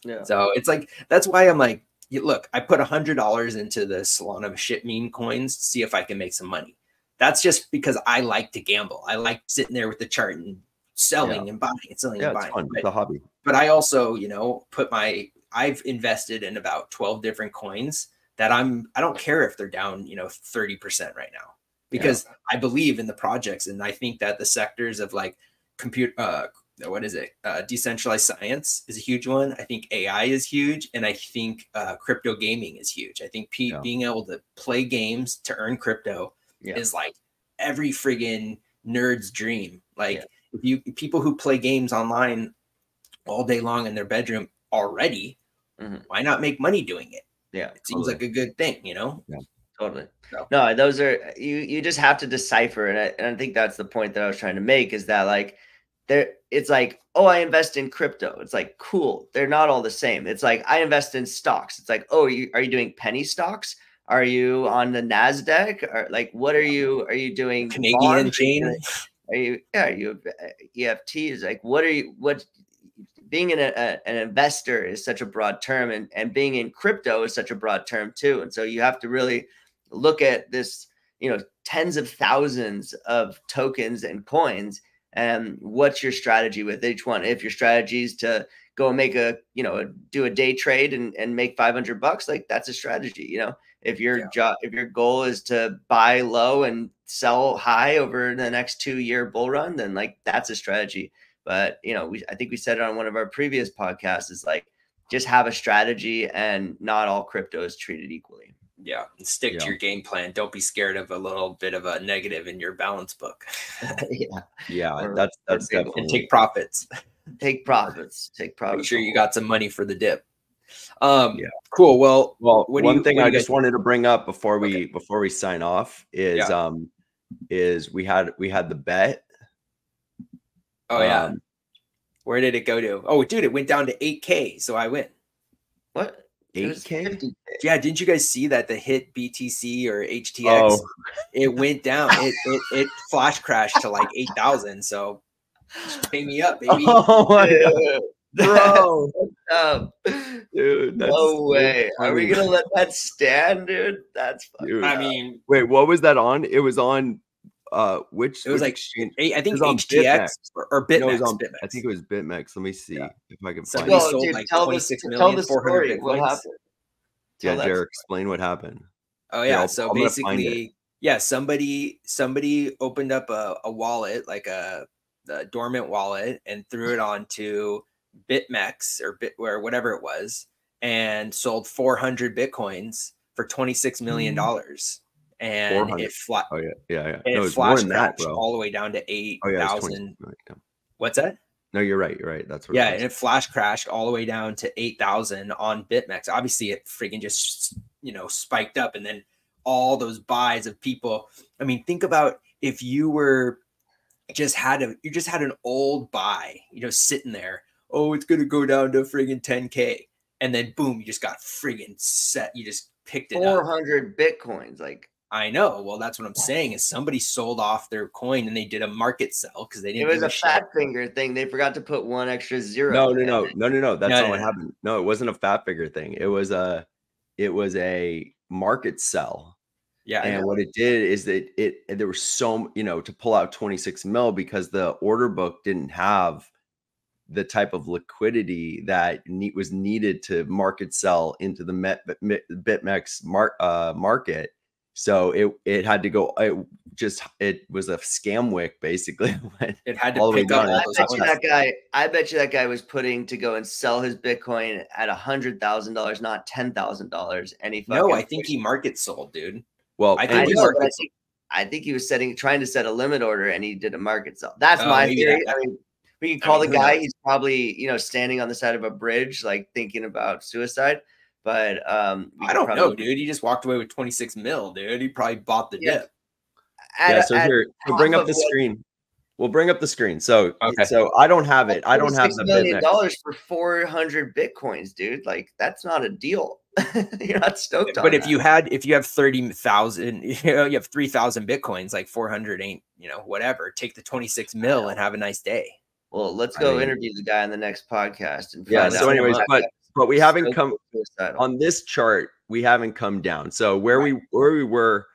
yeah so it's like that's why i'm like look i put a hundred dollars into the solana shit meme coins to see if i can make some money that's just because i like to gamble i like sitting there with the chart and selling yeah. and buying and selling yeah, and buying. It's, fun. it's a hobby. But I also, you know, put my I've invested in about 12 different coins that I'm I don't care if they're down, you know, 30% right now because yeah. I believe in the projects and I think that the sectors of like compute uh what is it? Uh, decentralized science is a huge one. I think AI is huge, and I think uh, crypto gaming is huge. I think yeah. being able to play games to earn crypto yeah. is like every friggin' nerd's dream. Like if you people who play games online all day long in their bedroom already, mm-hmm. why not make money doing it? Yeah, it seems totally. like a good thing, you know. Yeah, totally. So. No, those are you. You just have to decipher, and I, and I think that's the point that I was trying to make is that like there, it's like oh, I invest in crypto. It's like cool. They're not all the same. It's like I invest in stocks. It's like oh, are you, are you doing penny stocks? Are you on the Nasdaq? Or like what are you? Are you doing Canadian chain? Are you, yeah, are you EFT uh, is like, what are you, what being an, a, an investor is such a broad term and, and being in crypto is such a broad term too. And so you have to really look at this, you know, tens of thousands of tokens and coins and what's your strategy with each one. If your strategy is to go and make a, you know, do a day trade and, and make 500 bucks, like that's a strategy, you know, if your yeah. job, if your goal is to buy low and sell high over the next two year bull run, then like that's a strategy. But you know, we I think we said it on one of our previous podcasts is like just have a strategy and not all crypto is treated equally. Yeah, stick yeah. to your game plan. Don't be scared of a little bit of a negative in your balance book. *laughs* *laughs* yeah, yeah, or, that's that's definitely and take profits. *laughs* Take profits. Take profits. Make sure you got some money for the dip. Um, yeah. Cool. Well, well, one you, thing I just wanted to bring up before we okay. before we sign off is yeah. um is we had we had the bet. Oh yeah. Um, Where did it go to? Oh, dude, it went down to 8K, so I win. What? 8K? Yeah, didn't you guys see that the HitBTC or HTX? Oh. It went down. it, *laughs* it it flash crashed to like 8,000. So pay me up, baby. *laughs* Oh my God bro. *laughs* um, dude, no way. Are we gonna let that stand, dude? That's dude, I mean, wait, what was that on? It was on uh which It was which like exchange? I I think was on HTX BitMEX. or, or No, it was on, BitMEX. I think it was BitMEX. Let me see Yeah. if I can find Somebody it. Well, sold dude, like tell the, 26 tell the 400 story. What Bitcoins. happened? Yeah, Tell Jared, explain what happened. Oh Here, yeah. So I'm gonna find it. basically, yeah, somebody somebody opened up a, a wallet, like a, a dormant wallet, and threw it onto BitMEX or Bit or whatever it was, and sold 400 bitcoins for 26 million dollars. And 400. it flat Oh yeah, yeah, yeah. and No, it it was more flash than that, crashed all the way down to eight Oh yeah, it was thousand. 26 million, yeah. What's that? No, you're right. You're right. That's what. Yeah, it and it flash crashed all the way down to 8,000 on BitMEX. Obviously, it freaking just, you know, spiked up. And then all those buys of people. I mean, think about if you were just had a, you just had an old buy, you know, sitting there. Oh, it's going to go down to friggin' 10K. And then boom, you just got friggin' set. You just picked it up. 400 bitcoins. Like, I know. Well, that's what I'm saying is somebody sold off their coin and they did a market sell because they it didn't It was give a a shit. fat finger thing. They forgot to put one extra zero. No, no, no, no, no, no. That's No, not no, what no. happened. No, it wasn't a fat figure thing. It was a, it was a market sell. Yeah. And what it did is that it there was so you know to pull out 26 mil because the order book didn't have the type of liquidity that ne- was needed to market sell into the Met, Bit- BitMEX mar- uh, market. So it it had to go. It just it was a scam wick basically. *laughs* it had to the way pick up all I bet you that guy. I bet you that guy was putting to go and sell his Bitcoin at a hundred thousand dollars, not ten thousand dollars. And he No, I think he market sold, dude. well, I I think and- he know, but I think, I think he was setting, trying to set a limit order, and he did a market sell. That's Oh, my theory. that- I mean, we can I call mean, the guy. knows? He's probably you know standing on the side of a bridge, like thinking about suicide. But um, I don't know, dude. He just walked away with 26 mil, dude. He probably bought the Yeah. dip. At, yeah. So at here, we'll bring up the what- screen. We'll bring up the screen. So Okay. so I don't have it. I don't have $26 the million dollars for four hundred bitcoins, dude. Like that's not a deal. *laughs* You're not stoked on But if that. you had, if you have 30,000, *laughs* you know, you have 3,000 bitcoins, like 400 ain't, you know, whatever. Take the 26 mil and have a nice day. well, let's I go mean- interview the guy on the next podcast and Yeah, find so anyways, but- that But we haven't come on this chart, we haven't come down. So where we where we were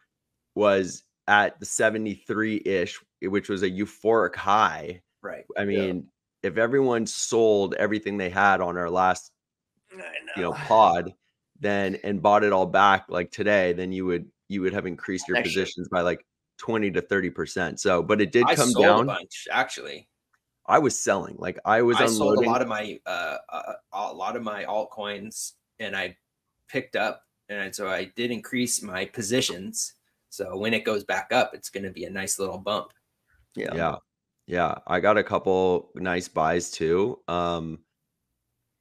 was at the 73-ish, which was a euphoric high. Right. I mean, if everyone sold everything they had on our last, I you know, know. pod, then and bought it all back like today, then you would you would have increased your Actually- positions by like 20 to 30%. So, but it did I come sold a down. bunch, actually. I was selling. Like I was I sold a lot of my, uh, uh, a lot of my altcoins and I picked up. And so I did increase my positions. So when it goes back up, it's going to be a nice little bump. yeah. yeah yeah i got a couple nice buys too um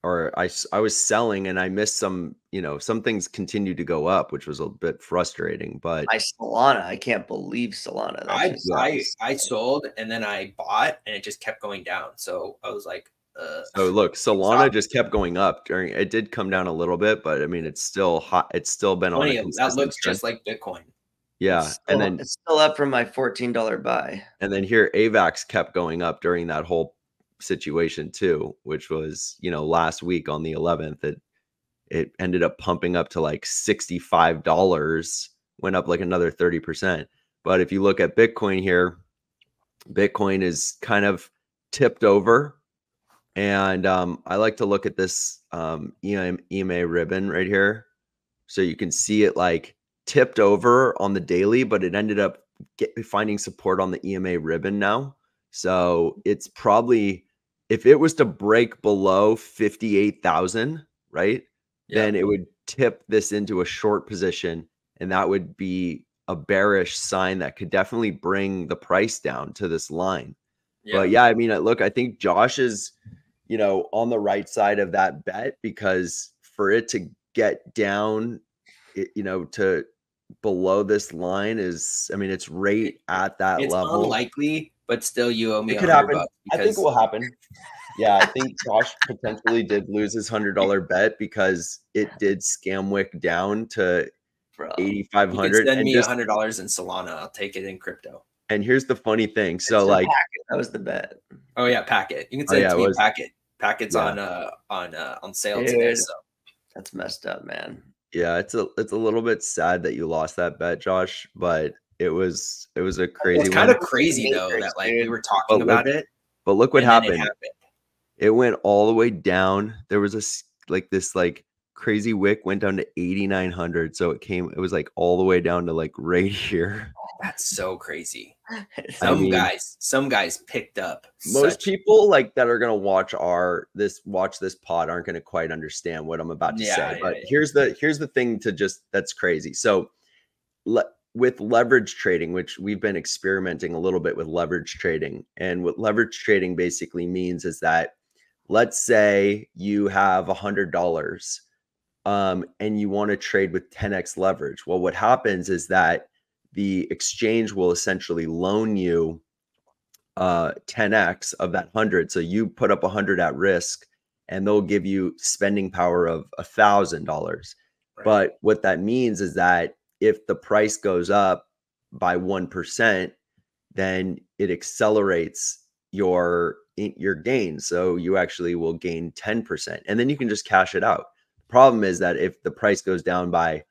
or I, I was selling and i missed some you know some things continued to go up which was a bit frustrating but I Solana. I can't believe Solana. I, I. I sold and then I bought and it just kept going down. So I was like, uh, so look solana just kept going up during it did come down a little bit but i mean it's still hot it's still been on a 20 of- that looks trend. just like Bitcoin. yeah It's and then it's still up from my fourteen dollar buy. and then here avax kept going up during that whole situation too which was you know last week on the 11th it it ended up pumping up to like $65 went up like another 30% but if you look at bitcoin here bitcoin is kind of tipped over. And um, i like to look at this um, EM, ema ribbon right here. So you can see it like tipped over on the daily but it ended up get, finding support on the ema ribbon now. So it's probably if it was to break below 58,000, right? Yeah. Then it would tip this into a short position and that would be a bearish sign that could definitely bring the price down to this line. But yeah, I mean, look, I think Josh is, you know, on the right side of that bet because for it to get down, it, you know, to below this line is, I mean, it's right at that it's level. unlikely, but still you owe me It could happen. bucks I think it will happen. Yeah, I think Josh potentially did lose his hundred dollar bet because it did scam wick down to Bro. eighty five you can hundred. send And, me a just- hundred dollars in Solana. I'll take it in crypto. and here's the funny thing. So a like, that was the bet. Oh yeah, packet. You can Oh, send yeah, it to it me was- packet. Packets Yeah. on uh on uh on sale today. So That's messed up, man. yeah, it's a it's a little bit sad that you lost that bet, Josh. But it was it was a crazy. It's kind of crazy though that like we were talking But about look- it. But look what happened. It happened. it went all the way down. There was a s- like this like crazy wick went down to 8900 so it came it was like all the way down to like right *laughs* here That's so crazy. I Some mean- guys, some guys picked up. most such- people like that are going to watch our this watch this pod aren't going to quite understand what i'm about to Yeah, say yeah, but yeah. here's the here's the thing to just that's crazy so le- with leverage trading which we've been experimenting a little bit with leverage trading. And what leverage trading basically means is that let's say you have a hundred dollars um, and you want to trade with 10x leverage. Well what happens is that the exchange will essentially loan you uh 10x of that 100 so you put up a 100 at risk and they'll give you spending power of a thousand dollars. Right. but what that means is that if the price goes up by 1% then it accelerates your your gain. So you actually will gain 10% and then you can just cash it out. The problem is that if the price goes down by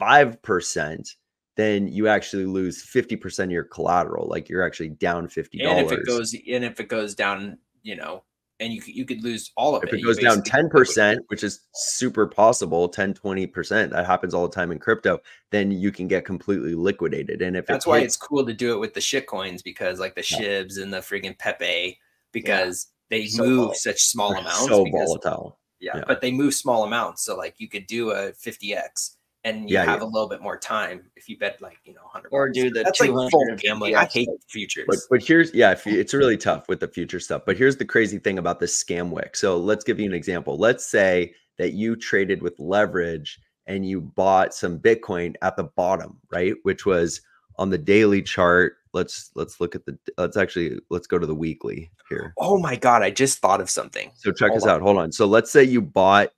5% then you actually lose 50% of your collateral like you're actually down $50 and if it goes, and if it goes down, you know, and you could- you could lose all of if it. it goes down 10% which is super possible 10 20% that happens all the time in crypto then you can get completely liquidated and if That's it why hits- it's cool to do it with the shit coins because like the shibs and the friggin' Pepe because they So move volatile. such small amounts. so because, volatile Yeah, Yeah. but they move small amounts. So like you could do a 50x and you Yeah, have yeah. a little bit more time if you bet like, you know, 100 Or do the That's like full 250 gambling. I X. hate futures. But but here's yeah, if you, it's really tough with the future stuff. But here's the crazy thing about this scam wick. So let's give you an example. Let's say that you traded with leverage and you bought some Bitcoin at the bottom, right? Which was on the daily chart. Let's let's look at the let's actually let's go to the weekly here. oh my god, I just thought of something. So check Hold us on. out. Hold on. So let's say you bought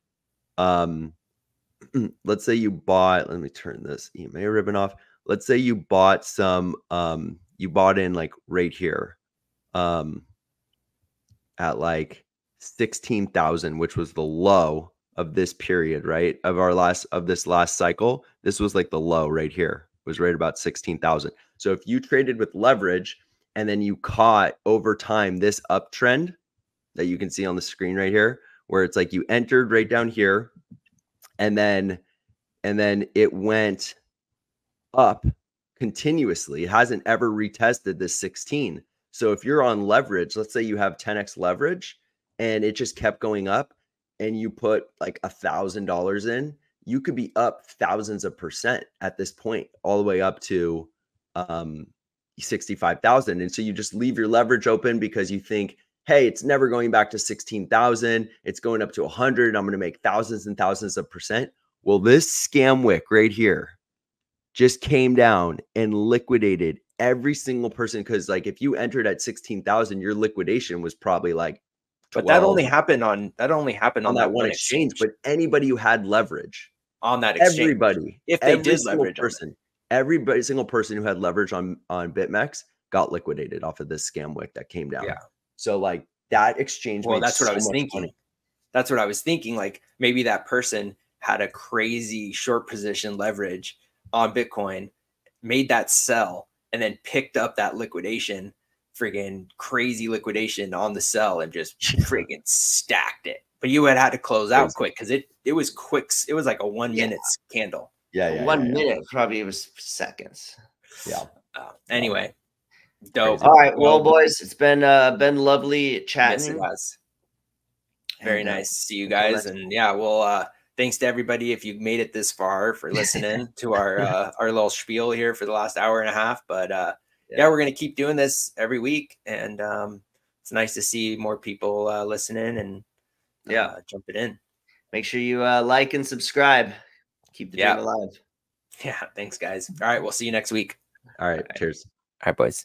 um *clears throat* let's say you bought let me turn this EMA ribbon off. Let's say you bought some um you bought in like right here um at like 16,000 which was the low of this period, right? Of our last of this last cycle. This was like the low right here. Was right about 16,000. So if you traded with leverage and then you caught over time this uptrend that you can see on the screen right here where it's like you entered right down here and then and then it went up continuously. It hasn't ever retested this 16 so if you're on leverage let's say you have 10x leverage and it just kept going up and you put like a thousand dollars in you could be up thousands of percent at this point all the way up to um 65,000 and so you just leave your leverage open because you think hey it's never going back to 16,000 it's going up to 100 I'm going to make thousands and thousands of percent well this scam wick right here just came down and liquidated every single person cuz like if you entered at 16,000 your liquidation was probably like But that only happened on that only happened on that one exchange but anybody who had leverage on that exchange. everybody If they every did leverage person everybody single person who had leverage on on bitmex got liquidated off of this scam wick that came down Yeah. So like that exchange Well, that's what I was thinking. money. That's what I was thinking. Like maybe that person had a crazy short position leverage on Bitcoin, made that sell, and then picked up that liquidation, friggin' crazy liquidation on the sell and just *laughs* friggin' stacked it. But you had had to close out quick because it it was quick. It was like a one Yeah. minute candle. yeah yeah One yeah, yeah. minute probably it was seconds. yeah Uh, anyway, dope. All right, well, Well, boys, it's been uh been lovely Yes, chatting. it was. Very And, uh, nice to see you guys. And yeah, well, uh, thanks to everybody if you've made it this far for listening *laughs* to our uh, our little spiel here for the last hour and a half. But uh, yeah. Yeah. we're gonna keep doing this every week, and um, it's nice to see more people uh, listening and Yeah. uh, jumping in. Make sure you uh, like and subscribe. Keep the Yeah. dream alive. *laughs* Yeah, thanks, guys. All right, we'll see you next week. all right cheers All right, boys.